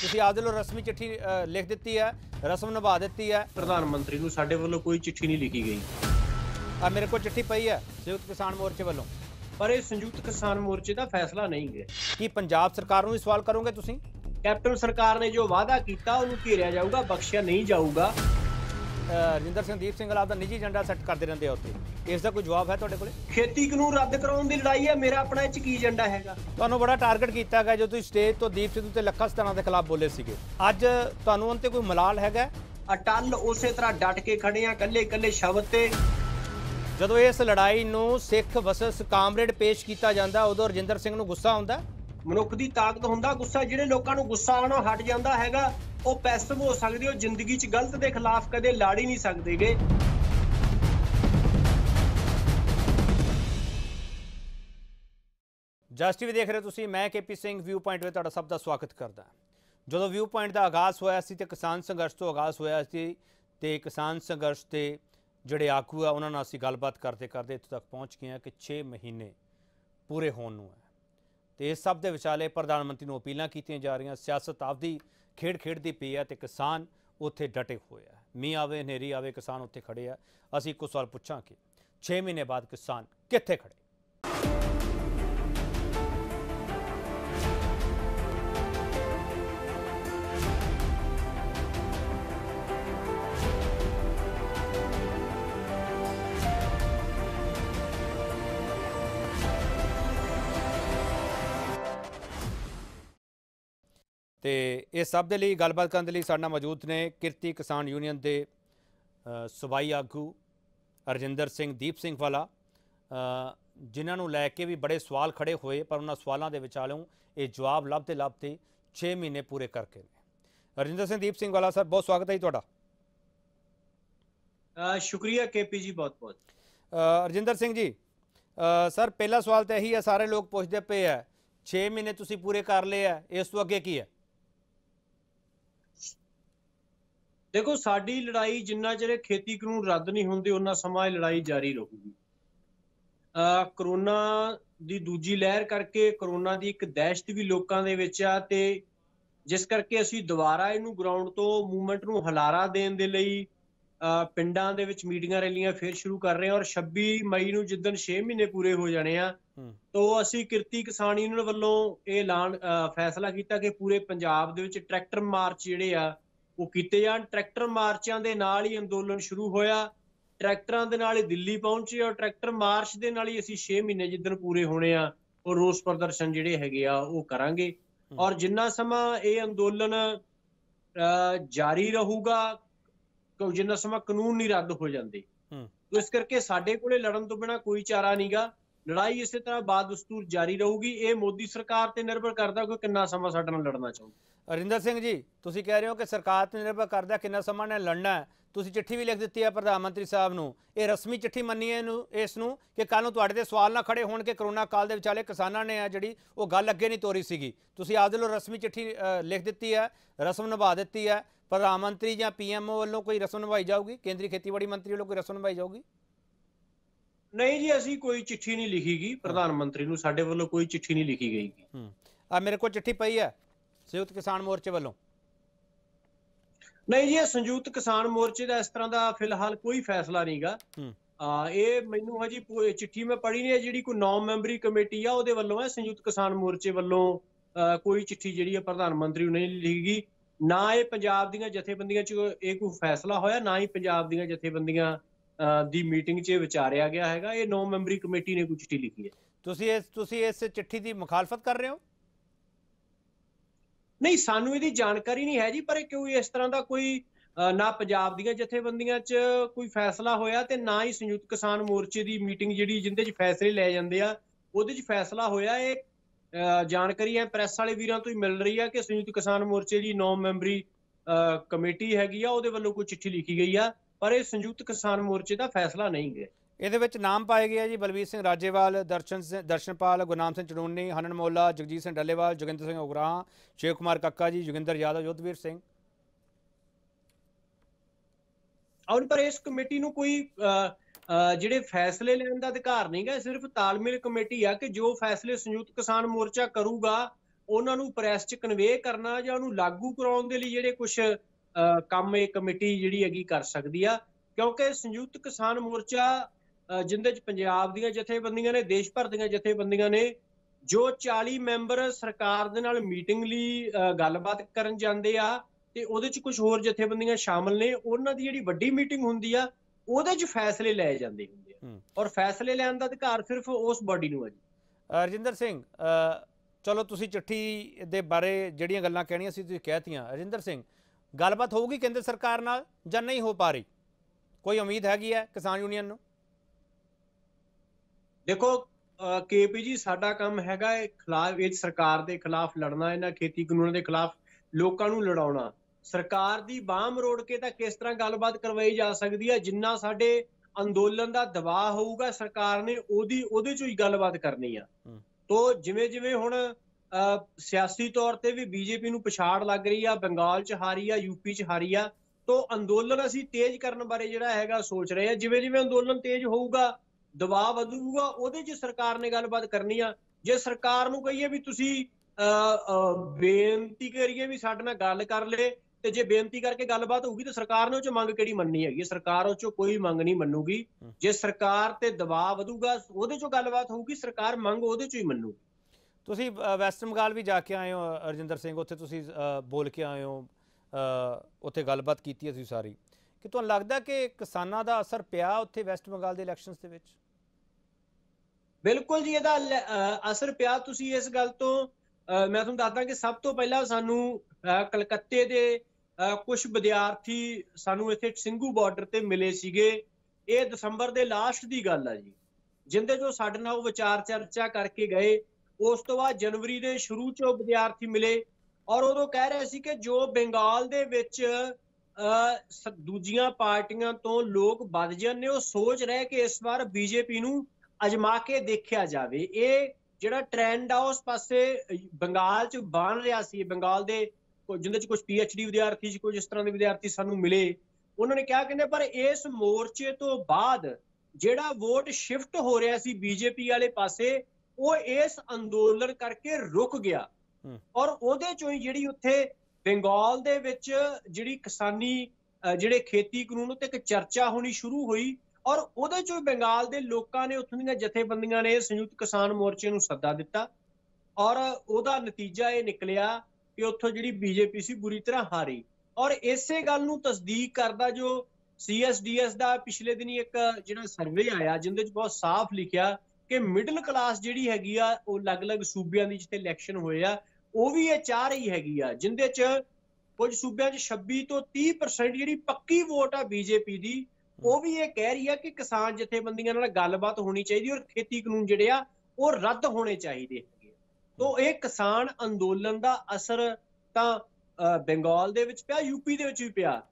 ਤੁਸੀਂ ਆਪਦੇ ਵੱਲੋਂ ਰਸਮੀ ਚਿੱਠੀ ਲਿਖ ਦਿੱਤੀ ਹੈ ਰਸਮ ਨਿਭਾ ਦਿੱਤੀ ਹੈ। ਪ੍ਰਧਾਨ ਮੰਤਰੀ ਨੂੰ ਸਾਡੇ ਵੱਲੋਂ ਕੋਈ ਚਿੱਠੀ ਨਹੀਂ ਲਿਖੀ ਗਈ। ਆ ਮੇਰੇ ਕੋਲ ਚਿੱਠੀ ਪਈ ਹੈ ਸੰਯੁਕਤ ਕਿਸਾਨ ਮੋਰਚੇ ਵੱਲੋਂ। ਪਰ ਇਹ ਸੰਯੁਕਤ ਕਿਸਾਨ ਮੋਰਚੇ ਦਾ ਫੈਸਲਾ ਨਹੀਂ ਹੈ। ਕੀ ਪੰਜਾਬ ਸਰਕਾਰ ਨੂੰ ਵੀ ਸਵਾਲ ਕਰੋਗੇ ਤੁਸੀਂ? ਕੈਪਟਨ ਸਰਕਾਰ ਨੇ ਜੋ ਵਾਅਦਾ ਕੀਤਾ ਉਹਨੂੰ ਘੇਰਿਆ ਜਾਊਗਾ ਬਖਸ਼ਿਆ ਨਹੀਂ ਜਾਊਗਾ। ਰਜਿੰਦਰ ਸਿੰਘ ਦੀਪ ਸਿੰਘ ਵਾਲਾ ਆਪਦਾ ਨਿੱਜੀ ਏਜੰਡਾ ਸੈੱਟ ਕਰਦੇ ਰਹਿੰਦੇ ਆ ਉੱਥੇ। ਇਸ ਦਾ ਕੋਈ ਜਵਾਬ ਹੈ ਤੁਹਾਡੇ ਕੋਲੇ? ਖੇਤੀ ਕਾਨੂੰਨ ਰੱਦ ਕਰਾਉਣ ਦੀ ਲੜਾਈ ਹੈ ਮੇਰਾ ਆਪਣਾ ਇਹ ਚ ਕੀ ਏਜੰਡਾ ਹੈਗਾ? ਤੁਹਾਨੂੰ ਬੜਾ ਟਾਰਗੇਟ ਕੀਤਾ ਗਿਆ ਜਦੋਂ ਤੁਸੀਂ ਸਟੇਜ ਤੋਂ ਦੀਪ ਸਿੱਧੂ ਤੇ ਲੱਖਾ ਸਤਾਨਾ ਦੇ ਖਿਲਾਫ ਬੋਲੇ ਸੀਗੇ। ਅੱਜ ਤੁਹਾਨੂੰ ਉਹਨਾਂ ਤੇ ਕੋਈ ਮਲਾਲ ਹੈਗਾ? ਅਟਲ ਉਸੇ ਤਰ੍ਹਾਂ ਡਟ ਕੇ ਖੜੇ ਆ ਕੱਲੇ ਕੱਲੇ ਸ਼ਬਦ ਤੇ। ਜਦੋਂ ਇਸ ਲੜਾਈ ਨੂੰ ਸਿੱਖ ਵਰਸਸ ਕਾਮਰੇਡ ਪੇਸ਼ ਕੀਤਾ ਜਾਂਦਾ ਉਦੋਂ ਰਜਿੰਦਰ ਸਿੰਘ ਨੂੰ ਗੁੱਸਾ ਆਉਂਦਾ? ਮਨੁੱਖ ਦੀ ਤਾਕਤ ਹੁੰਦਾ, ਗੁੱਸਾ, ਜਿਹੜੇ ਲੋਕਾਂ ਨੂੰ ਗੁੱਸਾ ਆਉਣਾ ਹਟ ਜਾਂਦਾ ਹੈਗਾ, ਉਹ ਪੈਸਿਵ ਹੋ ਸਕਦੇ, ਉਹ ਜ਼ਿੰਦਗੀ 'ਚ ਗਲਤ ਦੇ ਖਿਲਾਫ ਕਦੇ ਲੜ ਹੀ ਨਹੀਂ ਸਕਦੇਗੇ। ਜਸਟ ਟੀਵੀ ਦੇਖ ਰਹੇ ਹੋ ਤੁਸੀਂ, ਮੈਂ ਕੇਪੀ ਸਿੰਘ ਵਿਊ ਪੁਆਇੰਟ ਵਿੱਚ ਤੁਹਾਡਾ ਸਭ ਦਾ ਸਵਾਗਤ ਕਰਦਾ। ਜਦੋਂ ਵਿਊ ਪੁਆਇੰਟ ਦਾ ਆਗਾਜ਼ ਹੋਇਆ ਸੀ ਤੇ ਕਿਸਾਨ ਸੰਘਰਸ਼ ਤੋਂ ਆਗਾਜ਼ ਹੋਇਆ ਸੀ ਤੇ ਕਿਸਾਨ ਸੰਘਰਸ਼ ਤੇ ਜਿਹੜੇ ਆਗੂ ਆ, ਉਹਨਾਂ ਨਾਲ ਅਸੀਂ ਗੱਲਬਾਤ ਕਰਦੇ ਕਰਦੇ ਇੱਥੋਂ ਤੱਕ ਪਹੁੰਚ ਗਏ ਹਾਂ ਕਿ 6 ਮਹੀਨੇ ਪੂਰੇ ਹੋਣ ਨੂੰ ਹੈ। ਤੇ ਇਸ ਸਭ ਦੇ ਵਿਚਾਲੇ ਪ੍ਰਧਾਨ ਮੰਤਰੀ ਨੂੰ ਅਪੀਲਾਂ ਕੀਤੀਆਂ ਜਾ ਰਹੀਆਂ। ਸਿਆਸਤ ਆਪਦੀ ਖੇਡ ਖੇਡਦੀ ਪਈ ਹੈ ਤੇ ਕਿਸਾਨ ਉੱਥੇ ਡਟੇ ਹੋਏ ਆ। ਮੀਂਹ ਆਵੇ, ਹਨੇਰੀ ਆਵੇ, ਕਿਸਾਨ ਉੱਥੇ ਖੜੇ ਆ। ਅਸੀਂ ਇੱਕੋ ਸਵਾਲ ਪੁੱਛਾਂਗੇ। 6 ਮਹੀਨੇ ਬਾਅਦ ਕਿਸਾਨ ਕਿੱਥੇ ਖੜੇ? ਤੇ ਇਹ ਸਭ ਦੇ ਲਈ ਗੱਲਬਾਤ ਕਰਨ ਦੇ ਲਈ ਸਾਡੇ ਨਾਲ ਮੌਜੂਦ ਨੇ ਕਿਰਤੀ ਕਿਸਾਨ ਯੂਨੀਅਨ ਦੇ ਅ, ਸੂਬਾਈ ਆਗੂ ਅਰਜਿੰਦਰ ਸਿੰਘ ਦੀਪ ਸਿੰਘ ਵਾਲਾ। ਜਿਨ੍ਹਾਂ ਨੂੰ ਲੈ ਕੇ ਵੀ ਬੜੇ ਸਵਾਲ ਖੜੇ ਹੋਏ ਪਰ ਉਹਨਾਂ ਸਵਾਲਾਂ ਦੇ ਵਿਚਾਲੋਂ ਇਹ ਜਵਾਬ ਲੱਭਦੇ ਲੱਭਦੇ 6 ਮਹੀਨੇ ਪੂਰੇ ਕਰਕੇ ਨੇ। ਅਰਜਿੰਦਰ ਸਿੰਘ ਦੀਪ ਸਿੰਘ ਵਾਲਾ ਸਰ ਬਹੁਤ ਸਵਾਗਤ ਹੈ ਜੀ ਤੁਹਾਡਾ। ਸ਼ੁਕਰੀਆ ਕੇਪੀ ਜੀ ਬਹੁਤ ਬਹੁਤ। ਅਰਜਿੰਦਰ ਸਿੰਘ ਜੀ ਸਰ ਪਹਿਲਾ ਸਵਾਲ ਤਾਂ ਇਹੀ ਹੈ ਸਾਰੇ ਲੋਕ ਪੁੱਛਦੇ ਪਏ ਆ 6 ਮਹੀਨੇ ਤੁਸੀਂ ਪੂਰੇ ਕਰ ਲਏ ਆ ਇਸ ਤੋਂ ਅੱਗੇ ਕੀ ਹੈ? ਦੇਖੋ ਸਾਡੀ ਲੜਾਈ ਜਿੰਨਾ ਚਿਰ ਖੇਤੀ ਕਾਨੂੰਨ ਰੱਦ ਨਹੀਂ ਹੁੰਦੇ ਉਹਨਾਂ ਸਮਾਂ ਇਹ ਲੜਾਈ ਜਾਰੀ ਰਹੂਗੀ। ਅ ਕਰੋਨਾ ਦੀ ਦੂਜੀ ਲਹਿਰ ਕਰਕੇ ਕਰੋਨਾ ਦੀ ਇੱਕ ਦਹਿਸ਼ਤ ਵੀ ਲੋਕਾਂ ਦੇ ਵਿੱਚ ਆ ਤੇ ਜਿਸ ਕਰਕੇ ਅਸੀਂ ਦੁਬਾਰਾ ਇਹਨੂੰ ਗਰਾਊਂਡ ਤੋਂ ਮੂਵਮੈਂਟ ਨੂੰ ਹਲਾਰਾ ਦੇਣ ਦੇ ਲਈ ਪਿੰਡਾਂ ਦੇ ਵਿੱਚ ਮੀਟਿੰਗਾਂ ਰੈਲੀਆਂ ਫੇਰ ਸ਼ੁਰੂ ਕਰ ਰਹੇ ਹਾਂ ਔਰ 26 ਮਈ ਨੂੰ ਜਿੱਦਣ 6 ਮਹੀਨੇ ਪੂਰੇ ਹੋ ਜਾਣੇ ਆ ਤੋ ਅਸੀਂ ਕਿਰਤੀ ਕਿਸਾਨ ਯੂਨੀਅਨ ਵੱਲੋਂ ਇਹ ਐਲਾਨ ਫੈਸਲਾ ਕੀਤਾ ਕਿ ਪੂਰੇ ਪੰਜਾਬ ਦੇ ਵਿੱਚ ਟਰੈਕਟਰ ਮਾਰਚ ਜਿਹੜੇ ਆ ਉਹ ਕੀਤੇ ਜਾਣ। ਟਰੈਕਟਰ ਮਾਰਚਾਂ ਦੇ ਨਾਲ ਹੀ ਅੰਦੋਲਨ ਸ਼ੁਰੂ ਹੋਇਆ। ਟਰੈਕਟਰਾਂ ਦੇ ਨਾਲ ਹੀ ਦਿੱਲੀ ਪਹੁੰਚੇ ਔਰ ਟਰੈਕਟਰ ਮਾਰਚ ਦੇ ਨਾਲ ਹੀ ਅਸੀਂ 6 ਮਹੀਨੇ ਜਿੱਦਣ ਪੂਰੇ ਹੋਣੇ ਆ ਉਹ ਰੋਸ ਪ੍ਰਦਰਸ਼ਨ ਜਿਹੜੇ ਹੈਗੇ ਆ ਉਹ ਕਰਾਂਗੇ। ਔਰ ਜਿੰਨਾ ਸਮਾਂ ਇਹ ਅੰਦੋਲਨ ਜਾਰੀ ਰਹੂਗਾ ਕਿਉਂ ਜਿੰਨਾ ਸਮਾਂ ਕਾਨੂੰਨ ਨਹੀਂ ਰੱਦ ਹੋ ਜਾਂਦੇ। ਇਸ ਕਰਕੇ ਸਾਡੇ ਕੋਲੇ ਲੜਨ ਤੋਂ ਬਿਨਾ ਕੋਈ ਚਾਰਾ ਨਹੀਂਗਾ ਲੜਾਈ ਇਸੇ ਤਰ੍ਹਾਂ ਬਾਦ ਦਸਤੂਰ ਜਾਰੀ ਰਹੂਗੀ। ਇਹ ਮੋਦੀ ਸਰਕਾਰ ਤੇ ਨਿਰਭਰ ਕਰਦਾ ਕਿ ਕਿੰਨਾ ਸਮਾਂ ਸਾਡੇ ਨਾਲ ਲੜਨਾ ਚਾਹੁੰਦਾ। ਅਰਿੰਦਰ ਸਿੰਘ ਜੀ ਤੁਸੀਂ ਕਹਿ ਰਹੇ ਹੋ ਕਿ ਸਰਕਾਰ ਤੇ ਨਿਰਭਰ ਕਰਦਾ ਕਿੰਨਾ ਸਮਾਂ ਨੇ ਲੜਨਾ ਹੈ। ਤੁਸੀਂ ਚਿੱਠੀ ਵੀ ਲਿਖ ਦਿੱਤੀ ਹੈ ਪ੍ਰਧਾਨ ਮੰਤਰੀ ਸਾਹਿਬ ਨੂੰ। ਇਹ ਰਸਮੀ ਚਿੱਠੀ ਮੰਨੀ ਹੈ ਇਹਨੂੰ ਇਸ ਨੂੰ ਕਿ ਕੱਲ ਨੂੰ ਤੁਹਾਡੇ ਤੇ ਸਵਾਲ ਨਾ ਖੜੇ ਹੋਣ ਕਿ ਕਰੋਨਾ ਕਾਲ ਦੇ ਵਿਚਾਲੇ ਕਿਸਾਨਾਂ ਨੇ ਆ ਜਿਹੜੀ ਉਹ ਗੱਲ ਅੱਗੇ ਨਹੀਂ ਤੋਰੀ ਸੀਗੀ। ਤੁਸੀਂ ਆਪਦੇ ਵੱਲੋਂ ਰਸਮੀ ਚਿੱਠੀ ਲਿਖ ਦਿੱਤੀ ਹੈ ਰਸਮ ਨਿਭਾ ਦਿੱਤੀ ਹੈ। ਪ੍ਰਧਾਨ ਮੰਤਰੀ ਜਾਂ ਪੀਐਮਓ ਵੱਲੋਂ ਕੋਈ ਰਸਮ ਨਿਭਾਈ ਜਾਊਗੀ? ਕੇਂਦਰੀ ਖੇਤੀਬਾੜੀ ਮੰਤਰੀ ਵੱਲੋਂ ਕੋਈ ਰਸਮ ਨਿਭਾਈ ਜਾਊਗੀ? ਨਹੀਂ ਜੀ ਅਸੀਂ ਕੋਈ ਚਿੱਠੀ ਨਹੀਂ ਲਿਖੀਗੀ ਪ੍ਰਧਾਨ ਮੰਤਰੀ ਨੂੰ ਸਾਡੇ ਵੱਲੋਂ ਕੋਈ ਚਿੱਠੀ ਨਹੀਂ ਲਿਖੀ ਗਈ ਆ ਮੇਰੇ ਕੋਲ ਚਿੱਠੀ ਪਈ ਹੈ। ਸੰਯੁਕਤ ਕਿਸਾਨ ਮੋਰਚੇ ਵੱਲੋਂ? ਨਹੀਂ ਜੀ ਇਹ ਸੰਯੁਕਤ ਕਿਸਾਨ ਮੋਰਚੇ ਦਾ ਇਸ ਤਰ੍ਹਾਂ ਦਾ ਫਿਲਹਾਲ ਕੋਈ ਫੈਸਲਾ ਨਹੀਂਗਾ। ਆ ਇਹ ਮੈਨੂੰ ਹਜੀ ਚਿੱਠੀ ਮੈਂ ਪੜ੍ਹੀ ਨਹੀਂ ਹੈ ਜਿਹੜੀ ਕੋਈ 9 ਮੈਂਬਰੀ ਕਮੇਟੀ ਆ ਉਹਦੇ ਵੱਲੋਂ ਹੈ ਸੰਯੁਕਤ ਕਿਸਾਨ ਮੋਰਚੇ ਵੱਲੋਂ ਕੋਈ ਚਿੱਠੀ ਜਿਹੜੀ ਹੈ ਪ੍ਰਧਾਨ ਮੰਤਰੀ ਨੂੰ ਨਹੀਂ ਲਿਖੀ ਗਈ। ਨਾ ਇਹ ਪੰਜਾਬ ਦੀਆਂ ਜਥੇਬੰਦੀਆਂ 'ਚ ਇਹ ਕੋਈ ਫੈਸਲਾ ਹੋਇਆ ਨਾ ਹੀ ਪੰਜਾਬ ਦੀਆਂ ਜਥੇਬੰਦੀਆਂ ਦੀ ਮੀਟਿੰਗ 'ਚ ਵਿਚਾਰਿਆ ਗਿਆ ਹੈਗਾ। ਇਹ 9 ਮੈਂਬਰੀ ਕਮੇਟੀ ਨੇ ਕੋਈ ਚਿੱਠੀ ਲਿਖੀ ਹੈ। ਤੁਸੀਂ ਇਸ ਤੁਸੀਂ ਇਸ ਚਿੱਠੀ ਦੀ ਮੁਖਾਲਫਤ ਕਰ ਰਹੇ ਹੋ? ਨਹੀਂ ਸਾਨੂੰ ਇਹਦੀ ਜਾਣਕਾਰੀ ਨਹੀਂ ਹੈ ਜੀ ਪਰ ਇਹ ਕਿਉਂ ਇਸ ਤਰ੍ਹਾਂ ਦਾ ਕੋਈ ਨਾ ਪੰਜਾਬ ਦੀਆਂ ਜਥੇਬੰਦੀਆਂ 'ਚ ਕੋਈ ਫੈਸਲਾ ਹੋਇਆ ਤੇ ਨਾ ਹੀ ਸੰਯੁਕਤ ਕਿਸਾਨ ਮੋਰਚੇ ਦੀ ਮੀਟਿੰਗ ਜਿਹੜੀ ਜਿੰਦੇ 'ਚ ਫੈਸਲੇ ਲਏ ਜਾਂਦੇ ਆ ਉਹਦੇ 'ਚ ਫੈਸਲਾ ਹੋਇਆ ਇਹ ਅ, ਜਾਣਕਾਰੀ ਹੈ ਪ੍ਰੈਸ ਵਾਲੇ ਵੀਰਾਂ ਤੋਂ ਹੀ ਮਿਲ ਰਹੀ ਆ ਕਿ ਸੰਯੁਕਤ ਕਿਸਾਨ ਮੋਰਚੇ ਦੀ 9 ਮੈਂਬਰੀ ਅ, ਕਮੇਟੀ ਹੈਗੀ ਆ ਉਹਦੇ ਵੱਲੋਂ ਕੋਈ ਚਿੱਠੀ ਲਿਖੀ ਗਈ ਆ ਪਰ ਇਹ ਸੰਯੁਕਤ ਕਿਸਾਨ ਮੋਰਚੇ ਦਾ ਫੈਸਲਾ ਨਹੀਂ ਹੈ। ਇਹਦੇ ਵਿੱਚ ਨਾਮ ਪਾਏ ਗਏ ਆ ਜੀ ਬਲਵੀਰ ਸਿੰਘ ਰਾਜੇਵਾਲ, ਦਰਸ਼ਨ ਦਰਸ਼ਨਪਾਲ, ਗੁਰਨਾਮ ਸਿੰਘ ਚੜੂਨੀ, ਹਨਨ ਮੋਲਾ, ਜਗਜੀਤ ਸਿੰਘ ਡੱਲੇਵਾਲ, ਜੋਗਿੰਦਰ ਸਿੰਘ ਉਗਰਾਹਾਂ ਸ਼ੇਖ ਕੁਮਾਰ ਕੱਕਾ ਜੀ, ਜੋਗਿੰਦਰ ਯਾਦਵ ਯੋਧਵੀਰ ਸਿੰਘ। ਔਰ ਪਰ ਇਸ ਕਮੇਟੀ ਨੂੰ ਕੋਈ ਜਿਹੜੇ ਫੈਸਲੇ ਲੈਣ ਦਾ ਅਧਿਕਾਰ ਨਹੀਂਗਾ ਸਿਰਫ ਤਾਲਮੇਲ ਕਮੇਟੀ ਆ ਕਿ ਜੋ ਫੈਸਲੇ ਸੰਯੁਕਤ ਕਿਸਾਨ ਮੋਰਚਾ ਕਰੂਗਾ, ਉਹਨਾਂ ਨੂੰ ਪ੍ਰੈਸ 'ਚ ਕਨਵੇ ਕਰਨਾ ਜਾਂ ਉਹਨੂੰ ਲਾਗੂ ਕਰਾਉਣ ਦੇ ਲਈ ਜਿਹੜੇ ਕੁਝ ਕੰਮ ਇਹ ਕਮੇਟੀ ਜਿਹੜੀ ਹੈਗੀ ਕਰ ਸਕਦੀ ਆ। ਕਿਉਂਕਿ ਸੰਯੁਕਤ ਕਿਸਾਨ ਮੋਰਚਾ ਜਿੰਦੇ 'ਚ ਪੰਜਾਬ ਦੀਆਂ ਜਥੇਬੰਦੀਆਂ ਨੇ ਦੇਸ਼ ਭਰ ਦੀਆਂ ਜਥੇਬੰਦੀਆਂ ਨੇ ਜੋ 40 ਮੈਂਬਰ ਸਰਕਾਰ ਦੇ ਨਾਲ ਮੀਟਿੰਗ ਲਈ ਗੱਲਬਾਤ ਕਰਨ ਜਾਂਦੇ ਆ ਤੇ ਉਹਦੇ 'ਚ ਕੁਝ ਹੋਰ ਜਥੇਬੰਦੀਆਂ ਸ਼ਾਮਲ ਨੇ ਉਹਨਾਂ ਦੀ ਜਿਹੜੀ ਵੱਡੀ ਮੀਟਿੰਗ ਹੁੰਦੀ ਆ ਉਹਦੇ 'ਚ ਫੈਸਲੇ ਲਏ ਜਾਂਦੇ ਹੁੰਦੇ ਆ। ਔਰ ਫੈਸਲੇ ਲੈਣ ਦਾ ਅਧਿਕਾਰ ਸਿਰਫ ਉਸ ਬਾਡੀ ਨੂੰ ਆ ਜੀ। ਰਜਿੰਦਰ ਸਿੰਘ ਚਲੋ ਤੁਸੀਂ ਚਿੱਠੀ ਦੇ ਬਾਰੇ ਜਿਹੜੀਆਂ ਗੱਲਾਂ ਕਹਿਣੀਆਂ ਸੀ ਤੁਸੀਂ ਕਹਿਤੀਆਂ। ਰਜਿੰਦਰ ਸਿੰਘ ਗੱਲਬਾਤ ਹੋਊਗੀ ਕੇਂਦਰ ਸਰਕਾਰ ਨਾਲ ਜਾਂ ਨਹੀਂ ਹੋ ਪਾ ਰਹੀ? ਕੋਈ ਉਮੀਦ ਹੈਗੀ ਹੈ ਕਿਸਾਨ ਯੂਨੀਅਨ ਨੂੰ? ਦੇਖੋ ਕੇਪੀ ਜੀ ਸਾਡਾ ਕੰਮ ਹੈਗਾ ਇਹ ਖਿਲਾਫ ਇਹ ਸਰਕਾਰ ਦੇ ਖਿਲਾਫ ਲੜਨਾ ਇਹਨਾਂ ਖੇਤੀ ਕਾਨੂੰਨਾਂ ਦੇ ਖਿਲਾਫ ਲੋਕਾਂ ਨੂੰ ਲੜਾਉਣਾ। ਸਰਕਾਰ ਦੀ ਬਾਹ ਮਰੋੜ ਕੇ ਤਾਂ ਕਿਸ ਤਰ੍ਹਾਂ ਗੱਲਬਾਤ ਕਰਵਾਈ ਜਾ ਸਕਦੀ ਹੈ? ਜਿੰਨਾ ਸਾਡੇ ਅੰਦੋਲਨ ਦਾ ਦਬਾਅ ਹੋਊਗਾ ਸਰਕਾਰ ਨੇ ਉਹਦੀ ਉਹਦੇ ਚੋਂ ਹੀ ਗੱਲਬਾਤ ਕਰਨੀ ਆ। ਤੋ ਜਿਵੇਂ ਜਿਵੇਂ ਹੁਣ ਸਿਆਸੀ ਤੌਰ ਤੇ ਵੀ ਬੀਜੇਪੀ ਨੂੰ ਪਛਾੜ ਲੱਗ ਰਹੀ ਆ ਬੰਗਾਲ 'ਚ ਹਾਰੀ ਆ ਯੂਪੀ 'ਚ ਹਾਰੀ ਆ ਤੋ ਅੰਦੋਲਨ ਅਸੀਂ ਤੇਜ਼ ਕਰਨ ਬਾਰੇ ਜਿਹੜਾ ਹੈਗਾ ਸੋਚ ਰਹੇ ਆ। ਜਿਵੇਂ ਜਿਵੇਂ ਅੰਦੋਲਨ ਤੇਜ਼ ਹੋਊਗਾ ਦਬਾਅ ਵਧੂਗਾ ਉਹਦੇ 'ਚ ਸਰਕਾਰ ਨੇ ਗੱਲਬਾਤ ਕਰਨੀ ਆ। ਜੇ ਸਰਕਾਰ ਨੂੰ ਕਹੀਏ ਵੀ ਤੁਸੀਂ ਬੇਨਤੀ ਕਰੀਏ ਵੀ ਸਾਡੇ ਨਾਲ ਗੱਲ ਕਰ ਲੈ ਤੇ ਜੇ ਬੇਨਤੀ ਕਰਕੇ ਗੱਲਬਾਤ ਹੋਊਗੀ ਤਾਂ ਸਰਕਾਰ ਨੇ ਉਹ 'ਚ ਮੰਗ ਕਿਹੜੀ ਮੰਨਣੀ ਹੈਗੀ? ਸਰਕਾਰ ਉਹ 'ਚੋਂ ਕੋਈ ਮੰਗ ਨਹੀਂ ਮੰਨੂਗੀ। ਜੇ ਸਰਕਾਰ ਤੇ ਦਬਾਅ ਵਧੂਗਾ ਉਹਦੇ 'ਚੋਂ ਗੱਲਬਾਤ ਹੋਊਗੀ ਸਰਕਾਰ ਮੰਗ ਉਹਦੇ 'ਚੋਂ ਹੀ ਮੰਨੂਗੀ। ਤੁਸੀਂ ਵੈਸਟ ਬੰਗਾਲ ਵੀ ਜਾ ਕੇ ਆਏ ਹੋ ਰਜਿੰਦਰ ਸਿੰਘ ਉੱਥੇ ਤੁਸੀਂ ਬੋਲ ਕੇ ਆਏ ਹੋ ਉੱਥੇ ਗੱਲਬਾਤ ਕੀਤੀ ਹੈ ਤੁਸੀਂ ਸਾਰੀ। ਕਿ ਤੁਹਾਨੂੰ ਲੱਗਦਾ ਕਿ ਕਿਸਾਨਾਂ ਦਾ ਅਸਰ ਪਿਆ ਉੱਥੇ ਵੈਸਟ ਬੰਗਾਲ ਦੇ ਇਲੈਕਸ਼ਨਸ ਦੇ ਵਿੱਚ? ਬਿਲਕੁਲ ਜੀ ਇਹਦਾ ਅਸਰ ਪਿਆ ਤੁਸੀਂ ਇਸ ਗੱਲ ਤੋਂ। ਮੈਂ ਤੁਹਾਨੂੰ ਦੱਸਦਾ ਕਿ ਸਭ ਤੋਂ ਪਹਿਲਾਂ ਸਾਨੂੰ ਕਲਕੱਤੇ ਦੇ ਕੁਝ ਵਿਦਿਆਰਥੀ ਸਾਨੂੰ ਇੱਥੇ ਸਿੰਘੂ ਬਾਰਡਰ ਤੇ ਮਿਲੇ ਸੀਗੇ। ਇਹ ਦਸੰਬਰ ਦੇ ਲਾਸਟ ਦੀ ਗੱਲ ਆ ਜੀ। ਜਿੰਦੇ ਜੋ ਸਾਡੇ ਨਾਲ ਉਹ ਵਿਚਾਰ ਚਰਚਾ ਕਰਕੇ ਗਏ। ਉਸ ਤੋਂ ਬਾਅਦ ਜਨਵਰੀ ਦੇ ਸ਼ੁਰੂ ਚ ਉਹ ਵਿਦਿਆਰਥੀ ਮਿਲੇ। ਔਰ ਉਦੋਂ ਕਹਿ ਰਹੇ ਸੀ ਕਿ ਜੋ ਬੰਗਾਲ ਦੇ ਵਿੱਚ ਅਹ, ਦੂਜੀਆਂ ਪਾਰਟੀਆਂ ਤੋਂ ਲੋਕ ਵੱਧ ਜਾਂਦੇ ਉਹ ਸੋਚ ਰਹੇ ਕਿ ਇਸ ਵਾਰ ਬੀਜੇਪੀ ਨੂੰ ਅਜਮਾ ਕੇ ਦੇਖਿਆ ਜਾਵੇ ਇਹ ਜਿਹੜਾ ਟ੍ਰੈਂਡ ਆ ਉਸ ਪਾਸੇ ਬੰਗਾਲ ਚ ਬਣ ਰਿਹਾ ਸੀ। ਬੰਗਾਲ ਦੇ ਜਿਨ੍ਹਾਂ ਚ ਕੁਝ ਡੀ ਵਿਦਿਆਰਥੀ ਸੀ ਕੁਝ ਇਸ ਤਰ੍ਹਾਂ ਦੇ ਵਿਦਿਆਰਥੀ ਸਾਨੂੰ ਮਿਲੇ। ਉਹਨਾਂ ਨੇ ਕਿਹਾ ਕਹਿੰਦੇ ਪਰ ਇਸ ਮੋਰਚੇ ਤੋਂ ਬਾਅਦ ਜਿਹੜਾ ਵੋਟ ਸ਼ਿਫਟ ਹੋ ਰਿਹਾ ਸੀ ਬੀਜੇਪੀ ਵਾਲੇ ਪਾਸੇ ਉਹ ਇਸ ਅੰਦੋਲਨ ਕਰਕੇ ਰੁਕ ਗਿਆ। ਔਰ ਉਹਦੇ ਚੋਂ ਹੀ ਜਿਹੜੀ ਉੱਥੇ ਬੰਗਾਲ ਦੇ ਵਿੱਚ ਜਿਹੜੀ ਕਿਸਾਨੀ ਜਿਹੜੇ ਖੇਤੀ ਕਾਨੂੰਨ ਉੱਤੇ ਇੱਕ ਚਰਚਾ ਹੋਣੀ ਸ਼ੁਰੂ ਹੋਈ ਔਰ ਉਹਦੇ ਚੋਂ ਬੰਗਾਲ ਦੇ ਲੋਕਾਂ ਨੇ ਉੱਥੋਂ ਦੀਆਂ ਜਥੇਬੰਦੀਆਂ ਨੇ ਸੰਯੁਕਤ ਕਿਸਾਨ ਮੋਰਚੇ ਨੂੰ ਸੱਦਾ ਦਿੱਤਾ ਔਰ ਉਹਦਾ ਨਤੀਜਾ ਇਹ ਨਿਕਲਿਆ ਕਿ ਉੱਥੋਂ ਜਿਹੜੀ ਬੀਜੇਪੀ ਸੀ ਬੁਰੀ ਤਰ੍ਹਾਂ ਹਾਰੀ। ਔਰ ਇਸੇ ਗੱਲ ਨੂੰ ਤਸਦੀਕ ਕਰਦਾ ਜੋ ਸੀਐਸਡੀਐਸ ਦਾ ਪਿਛਲੇ ਦਿਨੀ ਇੱਕ ਜਿਹੜਾ ਸਰਵੇ ਆਇਆ, ਜਿੰਦੇ ਵਿੱਚ ਬਹੁਤ ਸਾਫ਼ ਲਿਖਿਆ ਕਿ ਮਿਡਲ ਕਲਾਸ ਜਿਹੜੀ ਹੈਗੀ ਆ, ਉਹ ਅਲੱਗ-ਅਲੱਗ ਸੂਬਿਆਂ ਦੀ ਜਿੱਥੇ ਇਲੈਕਸ਼ਨ ਹੋਏ ਆ, ਉਹ ਵੀ ਇਹ ਚਾਹ ਰਹੀ ਹੈਗੀ ਆ, ਜਿੰਦੇ ਚ ਕੁਝ ਸੂਬਿਆਂ 'ਚ 26 ਤੋਂ 30% ਜਿਹੜੀ ਪੱਕੀ ਵੋਟ ਆ ਬੀਜੇਪੀ ਦੀ ਉਹ ਵੀ ਇਹ ਕਹਿ ਰਹੀ ਆ ਕਿ ਕਿਸਾਨ ਜਥੇਬੰਦੀਆਂ ਨਾਲ ਗੱਲਬਾਤ ਹੋਣੀ ਚਾਹੀਦੀ ਔਰ ਖੇਤੀ ਕਾਨੂੰਨ ਜਿਹੜੇ ਆ ਉਹ ਰੱਦ ਹੋਣੇ ਚਾਹੀਦੇ ਹੈਗੇ ਤੋਂ ਇਹ ਕਿਸਾਨ ਅੰਦੋਲਨ ਦਾ ਅਸਰ ਤਾਂ ਬੰਗਾਲ ਦੇ ਵਿੱਚ ਪਿਆ ਯੂਪੀ ਦੇ ਵਿੱਚ ਵੀ ਪਿਆ।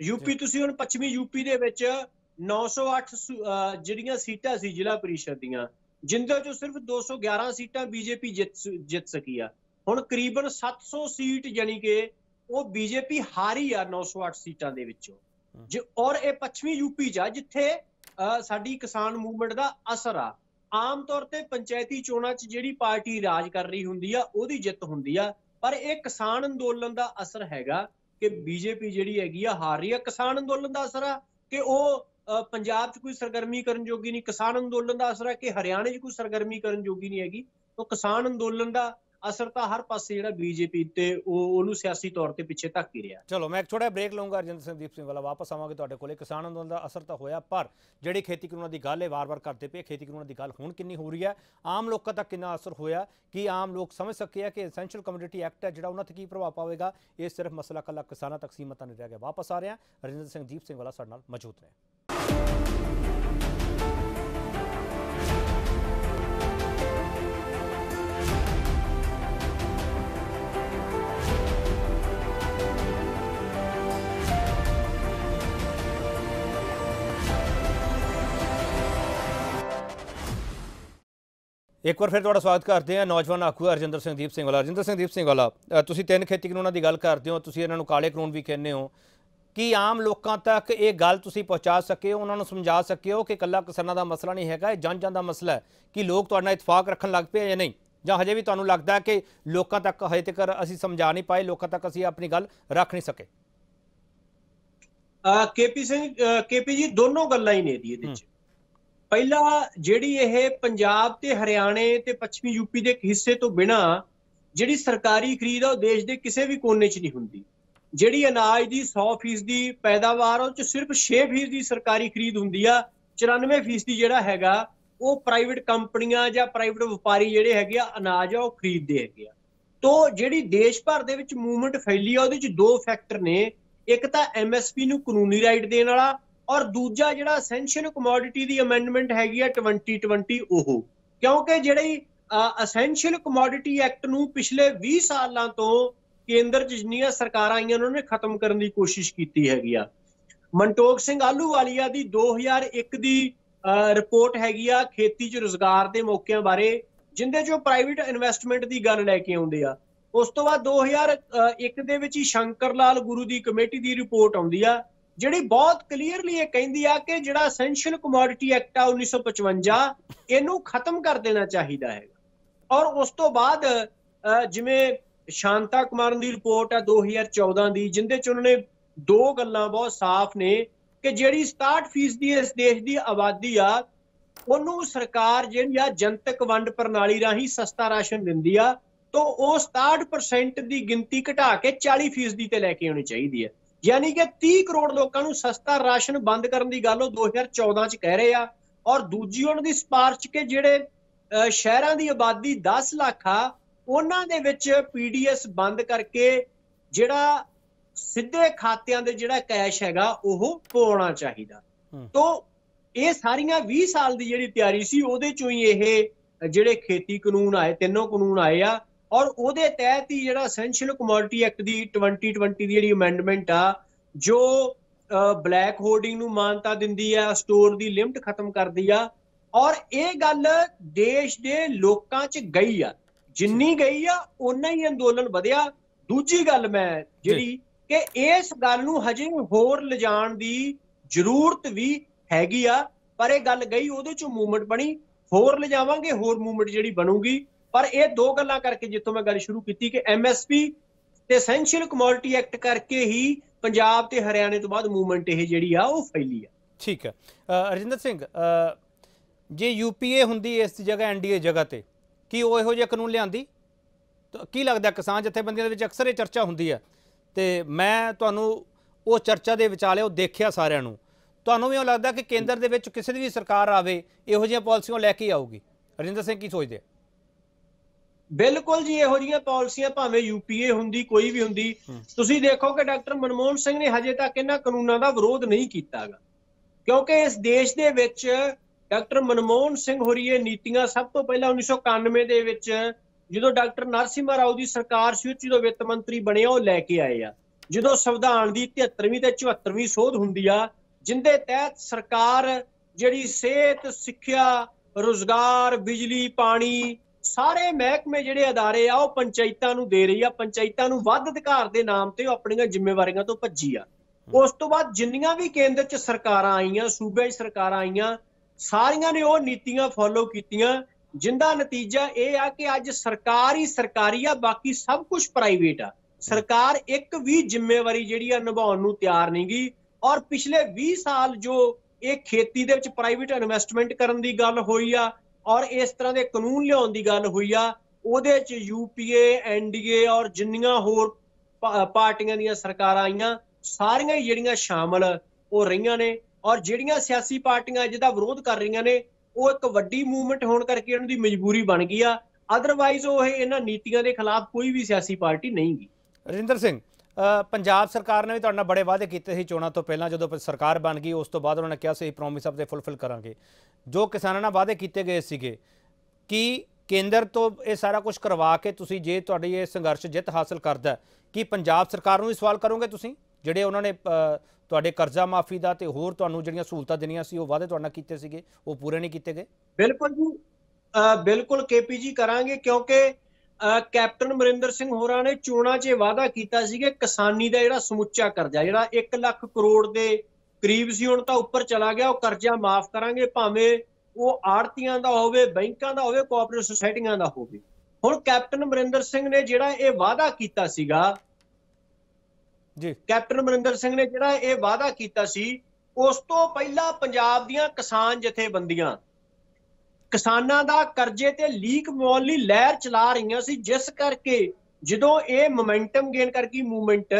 ਯੂਪੀ ਤੁਸੀਂ ਹੁਣ ਪੱਛਮੀ ਯੂਪੀ ਦੇ ਵਿੱਚ 908 ਸੂ- ਅਹ, ਜਿਹੜੀਆਂ ਸੀਟਾਂ ਸੀ ਜ਼ਿਲ੍ਹਾ ਪਰਿਸ਼ਦ ਦੀਆਂ ਜਿੰਦੇ ਚੋਂ ਸਿਰਫ 211 ਸੀਟਾਂ ਬੀਜੇਪੀ ਜਿੱਤ ਜਿੱਤ ਸਕੀ ਆ। ਹੁਣ ਕਰੀਬਨ 700 ਸੀਟ ਯਾਨੀ ਕਿ ਉਹ ਬੀਜੇਪੀ ਹਾਰੀ ਆ 908 ਸੀਟਾਂ ਦੇ ਵਿੱਚੋਂ। ਔਰ ਇਹ ਪੱਛਮੀ ਯੂਪੀ ਚ ਜਿੱਥੇ ਸਾਡੀ ਕਿਸਾਨ ਮੂਵਮੈਂਟ ਦਾ ਅਸਰ ਆ ਆਮ ਤੌਰ ਤੇ ਪੰਚਾਇਤੀ ਚੋਣਾਂ 'ਚ ਜਿਹੜੀ ਪਾਰਟੀ ਰਾਜ ਕਰ ਰਹੀ ਹੁੰਦੀ ਆ ਉਹਦੀ ਜਿੱਤ ਹੁੰਦੀ ਆ। ਪਰ ਇਹ ਕਿਸਾਨ ਅੰਦੋਲਨ ਦਾ ਅਸਰ ਹੈਗਾ ਕਿ ਬੀਜੇਪੀ ਜਿਹੜੀ ਹੈਗੀ ਆ ਹਾਰ ਰਹੀ ਆ। ਕਿਸਾਨ ਅੰਦੋਲਨ ਦਾ ਅਸਰ ਆ ਕਿ ਉਹ ਅਹ, ਪੰਜਾਬ 'ਚ ਕੋਈ ਸਰਗਰਮੀ ਕਰਨ ਜੋਗੀ ਨਹੀਂ। ਕਿਸਾਨ ਅੰਦੋਲਨ ਦਾ ਅਸਰ ਆ ਕਿ ਹਰਿਆਣੇ 'ਚ ਕੋਈ ਸਰਗਰਮੀ ਕਰਨ ਜੋਗੀ ਨਹੀਂ ਹੈਗੀ। ਤਾਂ ਕਿਸਾਨ ਅੰਦੋਲਨ ਦਾ ਅਸਰ ਤਾਂ ਹਰ ਪਾਸੇ ਜਿਹੜਾ ਬੀਜੇਪੀ ਤੇ ਉਹ, ਉਹਨੂੰ ਸਿਆਸੀ ਤੌਰ ਤੇ ਪਿੱਛੇ ਧੱਕ ਹੀ ਰਿਹਾ। ਚਲੋ, ਮੈਂ ਇੱਕ ਛੋਟਾ ਬ੍ਰੇਕ ਲਵਾਂਗਾ ਰਜਿੰਦਰ ਸਿੰਘ ਦੀਪ ਸਿੰਘ ਵਾਲਾ ਵਾਪਸ ਆਵਾਂਗੇ ਤੁਹਾਡੇ ਕੋਲੇ। ਕਿਸਾਨ ਅੰਦੋਲਨ ਦਾ ਅਸਰ ਤਾਂ ਹੋਇਆ, ਪਰ ਜਿਹੜੀ ਖੇਤੀ ਕਾਨੂੰਨਾਂ ਦੀ ਗੱਲ ਹੈ ਵਾਰ-ਵਾਰ ਕਰਦੇ ਪਏ, ਖੇਤੀ ਕਾਨੂੰਨਾਂ ਦੀ ਗੱਲ ਹੁਣ ਕਿੰਨੀ ਹੋ ਰਹੀ ਹੈ, ਆਮ ਲੋਕਾਂ ਤੱਕ ਕਿੰਨਾ ਅਸਰ ਹੋਇਆ, ਕਿ ਆਮ ਲੋਕ ਸਮਝ ਸਕੇ ਆ ਕਿ ਐਸੈਂਸ਼ੀਅਲ ਕਮੋਡਿਟੀ ਐਕਟ ਹੈ, ਜਿਹੜਾ ਉਹਨਾਂ ਤੇ ਕੀ ਪ੍ਰਭਾਵ ਪਾਵੇਗਾ, ਇਹ ਸਿਰਫ ਮਸਲਾ ਕੱਲਾ ਕਿਸਾਨਾਂ ਤੱਕ ਸੀਮਤ ਨਹੀਂ ਰਹਿ ਗਿਆ। ਵਾਪਸ ਆ ਰਹੇ ਹਾਂ ਰਜਿੰਦਰ ਸਿੰਘ ਦੀਪ ਸਿੰਘ ਵਾਲਾ ਸਾਡੇ ਨਾਲ ਮੌਜੂਦ ਨੇ। ਇੱਕ ਵਾਰ ਫਿਰ ਤੁਹਾਡਾ ਸਵਾਗਤ ਕਰਦੇ ਹਾਂ। ਨੌਜਵਾਨ ਆਖੂ ਰਜਿੰਦਰ ਸਿੰਘ ਦੀਪ ਸਿੰਘ ਵਾਲਾ ਰਜਿੰਦਰ ਸਿੰਘ ਦੀਪ ਸਿੰਘ ਵਾਲਾ ਤੁਸੀਂ ਤਿੰਨ ਖੇਤੀ ਕਾਨੂੰਨਾਂ ਦੀ ਗੱਲ ਕਰਦੇ ਹੋ, ਤੁਸੀਂ ਇਹਨਾਂ ਨੂੰ ਕਾਲੇ ਕਾਨੂੰਨ ਵੀ ਕਹਿੰਦੇ ਹੋ। ਕਿ ਆਮ ਲੋਕਾਂ ਤੱਕ ਇਹ ਗੱਲ ਤੁਸੀਂ ਪਹੁੰਚਾ ਸਕੇ ਹੋ, ਉਹਨਾਂ ਨੂੰ ਸਮਝਾ ਸਕੇ ਹੋ ਕਿ ਕੱਲਾ ਕਿਸਾਨਾਂ ਦਾ ਮਸਲਾ ਨਹੀਂ ਹੈਗਾ, ਇਹ ਜਨ ਜਨ ਦਾ ਮਸਲਾ ਹੈ ਕਿ ਲੋਕ ਤੁਹਾਡਾ ਇਤਫਾਕ ਰੱਖਣ ਲੱਗ ਪਏ ਜਾਂ ਨਹੀਂ? ਜਾਂ ਹਜੇ ਵੀ ਤੁਹਾਨੂੰ ਲੱਗਦਾ ਹੈ ਕਿ ਲੋਕਾਂ ਤੱਕ ਹਜੇ ਤੱਕ ਅਸੀਂ ਸਮਝਾ ਨਹੀਂ ਪਾਏ, ਲੋਕਾਂ ਤੱਕ ਅਸੀਂ ਆਪਣੀ ਗੱਲ ਰੱਖ ਨਹੀਂ ਸਕੇ? ਕੇਪੀ ਸਿੰਘ ਕੇਪੀ ਜੀ ਦੋਨੋਂ ਗੱਲਾਂ ਹੀ ਨੇ ਦੀ ਇਹਦੇ ਵਿੱਚ। ਪਹਿਲਾ ਜਿਹੜੀ ਇਹ ਪੰਜਾਬ ਤੇ ਹਰਿਆਣੇ ਤੇ ਪੱਛਮੀ ਯੂਪੀ ਦੇ ਇੱਕ ਹਿੱਸੇ ਤੋਂ ਬਿਨਾ ਜਿਹੜੀ ਸਰਕਾਰੀ ਖਰੀਦ ਆ ਉਹ ਦੇਸ਼ ਦੇ ਕਿਸੇ ਵੀ ਕੋਨੇ 'ਚ ਨਹੀਂ ਹੁੰਦੀ। ਜਿਹੜੀ ਅਨਾਜ ਦੀ 100% ਦੀ ਪੈਦਾਵਾਰ ਉਹ 'ਚ ਸਿਰਫ 6% ਦੀ ਸਰਕਾਰੀ ਖਰੀਦ ਹੁੰਦੀ ਆ 94% ਜਿਹੜਾ ਹੈਗਾ, ਉਹ ਪ੍ਰਾਈਵੇਟ ਕੰਪਨੀਆਂ ਜਾਂ ਪ੍ਰਾਈਵੇਟ ਵਪਾਰੀ ਜਿਹੜੇ ਹੈਗੇ ਆ, ਅਨਾਜ ਆ, ਉਹ ਖਰੀਦਦੇ ਹੈਗੇ ਆ। ਤੋਂ ਜਿਹੜੀ ਦੇਸ਼ ਭਰ ਦੇ ਵਿੱਚ ਮੂਵਮੈਂਟ ਫੈਲੀ ਆ, ਉਹਦੇ 'ਚ ਦੋ ਫੈਕਟਰ ਨੇ। ਇੱਕ ਤਾਂ ਐਮਐਸਪੀ ਨੂੰ ਕਾਨੂੰਨੀ ਰਾਈਟ ਦੇਣ ਵਾਲਾ ਔਰ ਦੂਜਾ ਜਿਹੜਾ ਅਸੈਂਸ਼ੀਅਲ ਕਮੋਡਿਟੀ ਦੀ ਅਮੈਂਡਮੈਂਟ ਹੈਗੀ ਆ 2020 ਉਹ। ਕਿਉਂਕਿ ਜਿਹੜੀ ਅਸੈਂਸ਼ੀਅਲ ਕਮੋਡਿਟੀ ਐਕਟ ਨੂੰ ਪਿਛਲੇ 20 ਸਾਲਾਂ ਤੋਂ ਕੇਂਦਰ 'ਚ ਜਿੰਨੀਆਂ ਸਰਕਾਰਾਂ ਆਈਆਂ ਉਹਨਾਂ ਨੇ ਖਤਮ ਕਰਨ ਦੀ ਕੋਸ਼ਿਸ਼ ਕੀਤੀ ਹੈਗੀ ਆ। ਮਨਟੋਕ ਸਿੰਘ ਆਲੂਵਾਲੀਆ ਦੀ 2001 ਦੀ ਰਿਪੋਰਟ ਹੈਗੀ ਆ ਖੇਤੀ 'ਚ ਰੋਜ਼ਗਾਰ ਦੇ ਮੌਕਿਆਂ ਬਾਰੇ, ਜਿੰਦੇ 'ਚੋਂ ਪ੍ਰਾਈਵੇਟ ਇਨਵੈਸਟਮੈਂਟ ਦੀ ਗੱਲ ਲੈ ਕੇ ਆਉਂਦੇ ਆ। ਉਸ ਤੋਂ ਬਾਅਦ 2001 ਦੇ ਵਿੱਚ ਹੀ ਸ਼ੰਕਰ ਲਾਲ ਗੁਰੂ ਦੀ ਕਮੇਟੀ ਦੀ ਰਿਪੋਰਟ ਆਉਂਦੀ ਆ। ਜਿਹੜੀ ਬਹੁਤ ਕਲੀਅਰਲੀ ਇਹ ਕਹਿੰਦੀ ਆ ਕਿ ਜਿਹੜਾ ਅਸੈਂਸ਼ੀਅਲ ਕਮੋਡਿਟੀ ਐਕਟ ਆ 1955 ਇਹਨੂੰ ਖਤਮ ਕਰ ਦੇਣਾ ਚਾਹੀਦਾ ਹੈਗਾ। ਔਰ ਉਸ ਤੋਂ ਬਾਅਦ ਜਿਵੇਂ ਸ਼ਾਂਤਾ ਕੁਮਾਰਨ ਦੀ ਰਿਪੋਰਟ ਆ 2014 ਦੀ, ਜਿੰਦੇ ਚ ਉਹਨਾਂ ਨੇ ਦੋ ਗੱਲਾਂ ਬਹੁਤ ਸਾਫ਼ ਨੇ ਕਿ ਜਿਹੜੀ 67% ਦੀ ਇਸ ਦੇਸ਼ ਦੀ ਆਬਾਦੀ ਆ, ਉਹਨੂੰ ਸਰਕਾਰ ਜਿਹੜੀ ਆ ਜਨਤਕ ਵੰਡ ਪ੍ਰਣਾਲੀ ਰਾਹੀਂ ਸਸਤਾ ਰਾਸ਼ਨ ਦਿੰਦੀ ਆ, ਤੋਂ ਉਹ 67% ਦੀ ਗਿਣਤੀ ਘਟਾ ਕੇ 40% ਦੀ ਤੇ ਲੈ ਕੇ ਆਉਣੀ ਚਾਹੀਦੀ ਹੈ ਯਾਨੀ ਕਿ 30 ਕਰੋੜ ਲੋਕਾਂ ਨੂੰ ਸਸਤਾ ਰਾਸ਼ਨ ਬੰਦ ਕਰਨ ਦੀ ਗੱਲ ਉਹ 2014 ਚ ਕਹਿ ਰਹੇ ਆ। ਔਰ ਦੂਜੀ ਉਹਨਾਂ ਦੀ ਸਿਫਾਰਿਸ਼ ਕਿ ਜਿਹੜੇ ਸ਼ਹਿਰਾਂ ਦੀ ਆਬਾਦੀ 10 ਲੱਖ ਆ ਉਹਨਾਂ ਦੇ ਵਿੱਚ ਪੀਡੀਐਸ ਬੰਦ ਕਰਕੇ ਜਿਹੜਾ ਸਿੱਧੇ ਖਾਤਿਆਂ ਦੇ ਜਿਹੜਾ ਕੈਸ਼ ਹੈਗਾ ਉਹ ਪਾਉਣਾ ਚਾਹੀਦਾ। ਤੋਂ ਇਹ ਸਾਰੀਆਂ 20 ਸਾਲ ਦੀ ਜਿਹੜੀ ਤਿਆਰੀ ਸੀ ਉਹਦੇ ਚੋਂ ਹੀ ਇਹ ਜਿਹੜੇ ਖੇਤੀ ਕਾਨੂੰਨ ਆਏ ਤਿੰਨੋਂ ਕਾਨੂੰਨ ਆਏ ਆ। ਔਰ ਉਹਦੇ ਤਹਿਤ ਹੀ ਜਿਹੜਾ ਅਸੈਂਸ਼ੀਅਲ ਕਮੋਡਿਟੀ ਐਕਟ ਦੀ 2020 ਦੀ ਜਿਹੜੀ ਅਮੈਂਡਮੈਂਟ ਆ ਜੋ ਬਲੈਕ ਹੋਲਡਿੰਗ ਨੂੰ ਮਾਨਤਾ ਦਿੰਦੀ ਆ ਸਟੋਰ ਦੀ ਲਿਮਟ ਖਤਮ ਕਰਦੀ ਆ ਔਰ ਇਹ ਗੱਲ ਦੇਸ਼ ਦੇ ਲੋਕਾਂ 'ਚ ਗਈ ਆ। ਜਿੰਨੀ ਗਈ ਆ ਓਨਾ ਹੀ ਅੰਦੋਲਨ ਵਧਿਆ। ਦੂਜੀ ਗੱਲ ਮੈਂ ਜਿਹੜੀ ਕਿ ਇਸ ਗੱਲ ਨੂੰ ਹਜੇ ਹੋਰ ਲਿਜਾਣ ਦੀ ਜ਼ਰੂਰਤ ਵੀ ਹੈਗੀ ਆ ਪਰ ਇਹ ਗੱਲ ਗਈ ਉਹਦੇ 'ਚ ਮੂਵਮੈਂਟ ਬਣੀ। ਹੋਰ ਲਿਜਾਵਾਂਗੇ ਹੋਰ ਮੂਵਮੈਂਟ ਜਿਹੜੀ ਬਣੂਗੀ। ਪਰ ਇਹ ਦੋ ਗੱਲਾਂ ਕਰਕੇ ਜਿੱਥੋਂ ਮੈਂ ਗੱਲ ਸ਼ੁਰੂ ਕੀਤੀ ਕਿ ਐਮਐਸਪੀ ਤੇ ਐਸੈਂਸ਼ੀਅਲ ਕਮੋਡਿਟੀ ਐਕਟ ਕਰਕੇ ਹੀ ਪੰਜਾਬ ਤੇ ਹਰਿਆਣੇ ਤੋਂ ਬਾਅਦ ਮੂਵਮੈਂਟ ਇਹ ਜਿਹੜੀ ਆ ਉਹ ਫੈਲੀ ਆ। ਠੀਕ ਹੈ। ਰਜਿੰਦਰ ਸਿੰਘ ਜੇ ਯੂਪੀਏ ਹੁੰਦੀ ਇਸ ਦੀ ਜਗ੍ਹਾ ਐਨਡੀਏ ਜਗ੍ਹਾ ਤੇ, ਕੀ ਉਹ ਇਹੋ ਜਿਹਾ ਕਾਨੂੰਨ ਲਿਆਂਦੀ? ਕੀ ਲੱਗਦਾ ਕਿਸਾਨ ਜਥੇਬੰਦੀਆਂ ਦੇ ਵਿੱਚ ਅਕਸਰ ਇਹ ਚਰਚਾ ਹੁੰਦੀ ਹੈ? ਤੇ ਮੈਂ ਤੁਹਾਨੂੰ ਉਹ ਚਰਚਾ ਦੇ ਵਿਚਾਲੇ ਉਹ ਦੇਖਿਆ ਸਾਰਿਆਂ ਨੂੰ। ਤੁਹਾਨੂੰ ਵੀ ਉਹ ਲੱਗਦਾ ਕਿ ਕੇਂਦਰ ਦੇ ਵਿੱਚ ਕਿਸੇ ਦੀ ਵੀ ਸਰਕਾਰ ਆਵੇ, ਇਹੋ ਜਿਹੀਆਂ ਪਾਲਿਸੀਆਂ ਲੈ ਕੇ ਆਊਗੀ? ਰਜਿੰਦਰ ਸਿੰਘ, ਕੀ ਸੋਚਦੇ ਆ? ਬਿਲਕੁਲ ਜੀ ਇਹੋ ਜਿਹੀਆਂ ਪਾਲਿਸੀਆਂ ਭਾਵੇਂ ਯੂਪੀਏ ਹੁੰਦੀ ਕੋਈ ਵੀ ਹੁੰਦੀ। ਤੁਸੀਂ ਦੇਖੋ ਕਿ ਡਾਕਟਰ ਮਨਮੋਹਨ ਸਿੰਘ ਨੇ ਹਜੇ ਤੱਕ ਇਹਨਾਂ ਕਾਨੂੰਨਾਂ ਦਾ ਵਿਰੋਧ ਨਹੀਂ ਕੀਤਾਗਾ ਕਿਉਂਕਿ ਇਸ ਦੇਸ਼ ਦੇ ਵਿੱਚ ਡਾਕਟਰ ਮਨਮੋਹਨ ਸਿੰਘ ਹੋਰੀ ਇਹ ਨੀਤੀਆਂ ਸਭ ਤੋਂ ਪਹਿਲਾਂ 1991 ਦੇ ਵਿੱਚ ਜਦੋਂ ਡਾਕਟਰ ਨਰਸਿਮਹਾ ਰਾਓ ਦੀ ਸਰਕਾਰ ਸੀ ਜਦੋਂ ਵਿੱਤ ਮੰਤਰੀ ਬਣਿਆ ਉਹ ਲੈ ਕੇ ਆਏ ਆ ਜਦੋਂ ਸੰਵਿਧਾਨ ਦੀ 73ਵੀਂ ਤੇ 74ਵੀਂ ਸੋਧ ਹੁੰਦੀ ਆ ਜਿੰਦੇ ਤਹਿਤ ਸਰਕਾਰ ਜਿਹੜੀ ਸਿਹਤ ਸਿੱਖਿਆ ਰੋਜ਼ਗਾਰ ਬਿਜਲੀ ਪਾਣੀ ਸਾਰੇ ਮਹਿਕਮੇ ਜਿਹੜੇ ਅਦਾਰੇ ਆ ਉਹ ਪੰਚਾਇਤਾਂ ਨੂੰ ਦੇ ਰਹੀ ਆ ਪੰਚਾਇਤਾਂ ਨੂੰ ਵੱਧ ਅਧਿਕਾਰ ਦੇ ਨਾਮ ਤੇ ਉਹ ਆਪਣੀਆਂ ਜ਼ਿੰਮੇਵਾਰੀਆਂ ਤੋਂ ਭੱਜੀ ਆ। ਉਸ ਤੋਂ ਬਾਅਦ ਜਿੰਨੀਆਂ ਵੀ ਕੇਂਦਰ 'ਚ ਸਰਕਾਰਾਂ ਆਈਆਂ ਸੂਬੇ 'ਚ ਸਰਕਾਰਾਂ ਆਈਆਂ ਸਾਰੀਆਂ ਨੇ ਉਹ ਨੀਤੀਆਂ ਫੋਲੋ ਕੀਤੀਆਂ ਜਿੰਦਾ ਨਤੀਜਾ ਇਹ ਆ ਕਿ ਅੱਜ ਸਰਕਾਰ ਹੀ ਸਰਕਾਰੀ ਆ ਬਾਕੀ ਸਭ ਕੁਝ ਪ੍ਰਾਈਵੇਟ ਆ। ਸਰਕਾਰ ਇੱਕ ਵੀ ਜ਼ਿੰਮੇਵਾਰੀ ਜਿਹੜੀ ਆ ਨਿਭਾਉਣ ਨੂੰ ਤਿਆਰ ਨਹੀਂ ਗਈ ਔਰ ਪਿਛਲੇ 20 ਸਾਲ ਜੋ ਇਹ ਖੇਤੀ ਦੇ ਵਿੱਚ ਪ੍ਰਾਈਵੇਟ ਇਨਵੈਸਟਮੈਂਟ ਕਰਨ ਦੀ ਗੱਲ ਹੋਈ ਆ ਔਰ ਇਸ ਤਰ੍ਹਾਂ ਦੇ ਕਾਨੂੰਨ ਲਿਆਉਣ ਦੀ ਗੱਲ ਹੋਈ ਆ, ਉਹਦੇ ਚ ਯੂਪੀਏ ਐਨਡੀਏ ਔਰ ਜਿੰਨੀਆਂ ਹੋਰ ਪਾਰਟੀਆਂ ਦੀਆਂ ਸਰਕਾਰਾਂ ਆਈਆਂ, ਸਾਰੀਆਂ ਹੀ ਜਿਹੜੀਆਂ ਸ਼ਾਮਲ ਹੋ ਰਹੀਆਂ ਨੇ ਔਰ ਜਿਹੜੀਆਂ ਸਿਆਸੀ ਪਾਰਟੀਆਂ ਜਿਹਦਾ ਵਿਰੋਧ ਕਰ ਰਹੀਆਂ ਨੇ, ਉਹ ਇੱਕ ਵੱਡੀ ਮੂਵਮੈਂਟ ਹੋਣ ਕਰਕੇ ਉਹਨਾਂ ਦੀ ਮਜਬੂਰੀ ਬਣ ਗਈ ਆ ਅਦਰਵਾਈਜ਼ ਉਹ ਇਹਨਾਂ ਨੀਤੀਆਂ ਦੇ ਖਿਲਾਫ ਕੋਈ ਵੀ ਸਿਆਸੀ ਪਾਰਟੀ ਨਹੀਂ ਗਈ ਰਜਿੰਦਰ ਸਿੰਘ ਪੰਜਾਬ ਸਰਕਾਰ ਨੇ ਵੀ ਤੁਹਾਡੇ ਨਾਲ ਬੜੇ ਵਾਅਦੇ ਕੀਤੇ ਸੀ ਚੋਣਾਂ ਤੋਂ ਪਹਿਲਾਂ ਜਦੋਂ ਸਰਕਾਰ ਬਣ ਗਈ ਉਸ ਤੋਂ ਬਾਅਦ ਉਹਨਾਂ ਨੇ ਕਿਹਾ ਸੀ ਪ੍ਰੋਮਿਸ ਆਪਦੇ ਫੁੱਲਫਿਲ ਕਰਾਂਗੇ। ਜੋ ਕਿਸਾਨਾਂ ਨਾਲ ਵਾਅਦੇ ਕੀਤੇ ਗਏ ਸੀਗੇ ਕੀ ਕੇਂਦਰ ਤੋਂ ਇਹ ਸਾਰਾ ਕੁਝ ਕਰਵਾ ਕੇ ਤੁਸੀਂ ਜੇ ਤੁਹਾਡੀ ਇਹ ਸੰਘਰਸ਼ ਜਿੱਤ ਹਾਸਲ ਕਰਦਾ ਹੈ, ਕੀ ਪੰਜਾਬ ਸਰਕਾਰ ਨੂੰ ਵੀ ਸਵਾਲ ਕਰੋਗੇ ਤੁਸੀਂ? ਜਿਹੜੇ ਉਹਨਾਂ ਨੇ ਤੁਹਾਡੇ ਕਰਜ਼ਾ ਮਾਫੀ ਦਾ ਤੇ ਹੋਰ ਤੁਹਾਨੂੰ ਜਿਹੜੀਆਂ ਸਹੂਲਤਾਂ ਦੇਣੀਆਂ ਸੀ ਉਹ ਵਾਅਦੇ ਤੁਹਾਡੇ ਨਾਲ ਕੀਤੇ ਸੀਗੇ? ਉਹ ਪੂਰੇ ਨਹੀਂ ਕੀਤੇ ਗਏ? ਬਿਲਕੁਲ ਜੀ ਅ, ਬਿਲਕੁਲ ਕੇਪੀ ਜੀ ਕਰਾਂਗੇ ਕਿਉਂਕਿ ਕੈਪਟਨ ਅਮਰਿੰਦਰ ਸਿੰਘ ਹੋਰਾਂ ਨੇ ਚੋਣਾਂ 'ਚ ਇਹ ਵਾਅਦਾ ਕੀਤਾ ਸੀ ਕਿ ਕਿਸਾਨੀ ਦਾ ਜਿਹੜਾ ਸਮੁੱਚਾ ਕਰਜ਼ਾ ਜਿਹੜਾ 1 ਲੱਖ ਕਰੋੜ ਦੇ ਕਰੀਬ ਸੀ ਹੁਣ ਤਾਂ ਉੱਪਰ ਚਲਾ ਗਿਆ ਉਹ ਕਰਜ਼ਾ ਮਾਫ ਕਰਾਂਗੇ ਭਾਵੇਂ ਉਹ ਆੜਤੀਆਂ ਦਾ ਹੋਵੇ ਬੈਂਕਾਂ ਦਾ ਹੋਵੇ ਕੋਆਪਰੇਟਿਵ ਸੁਸਾਇਟੀਆਂ ਦਾ ਹੋਵੇ। ਹੁਣ ਕੈਪਟਨ ਅਮਰਿੰਦਰ ਸਿੰਘ ਨੇ ਜਿਹੜਾ ਇਹ ਵਾਅਦਾ ਕੀਤਾ ਸੀਗਾ ਜੀ। ਕੈਪਟਨ ਅਮਰਿੰਦਰ ਸਿੰਘ ਨੇ ਜਿਹੜਾ ਇਹ ਵਾਅਦਾ ਕੀਤਾ ਸੀ ਉਸ ਤੋਂ ਪਹਿਲਾਂ ਪੰਜਾਬ ਦੀਆਂ ਕਿਸਾਨ ਜਥੇਬੰਦੀਆਂ ਕਿਸਾਨਾਂ ਦਾ ਕਰਜ਼ੇ ਤੇ ਲੀਕ ਮੌਲ ਲਈ ਲਹਿਰ ਚਲਾ ਰਹੀਆਂ ਸੀ ਜਿਸ ਕਰਕੇ ਜਦੋਂ ਇਹ ਮੋਮੈਂਟਮ ਗੇਨ ਕਰ ਗਈ ਮੂਵਮੈਂਟ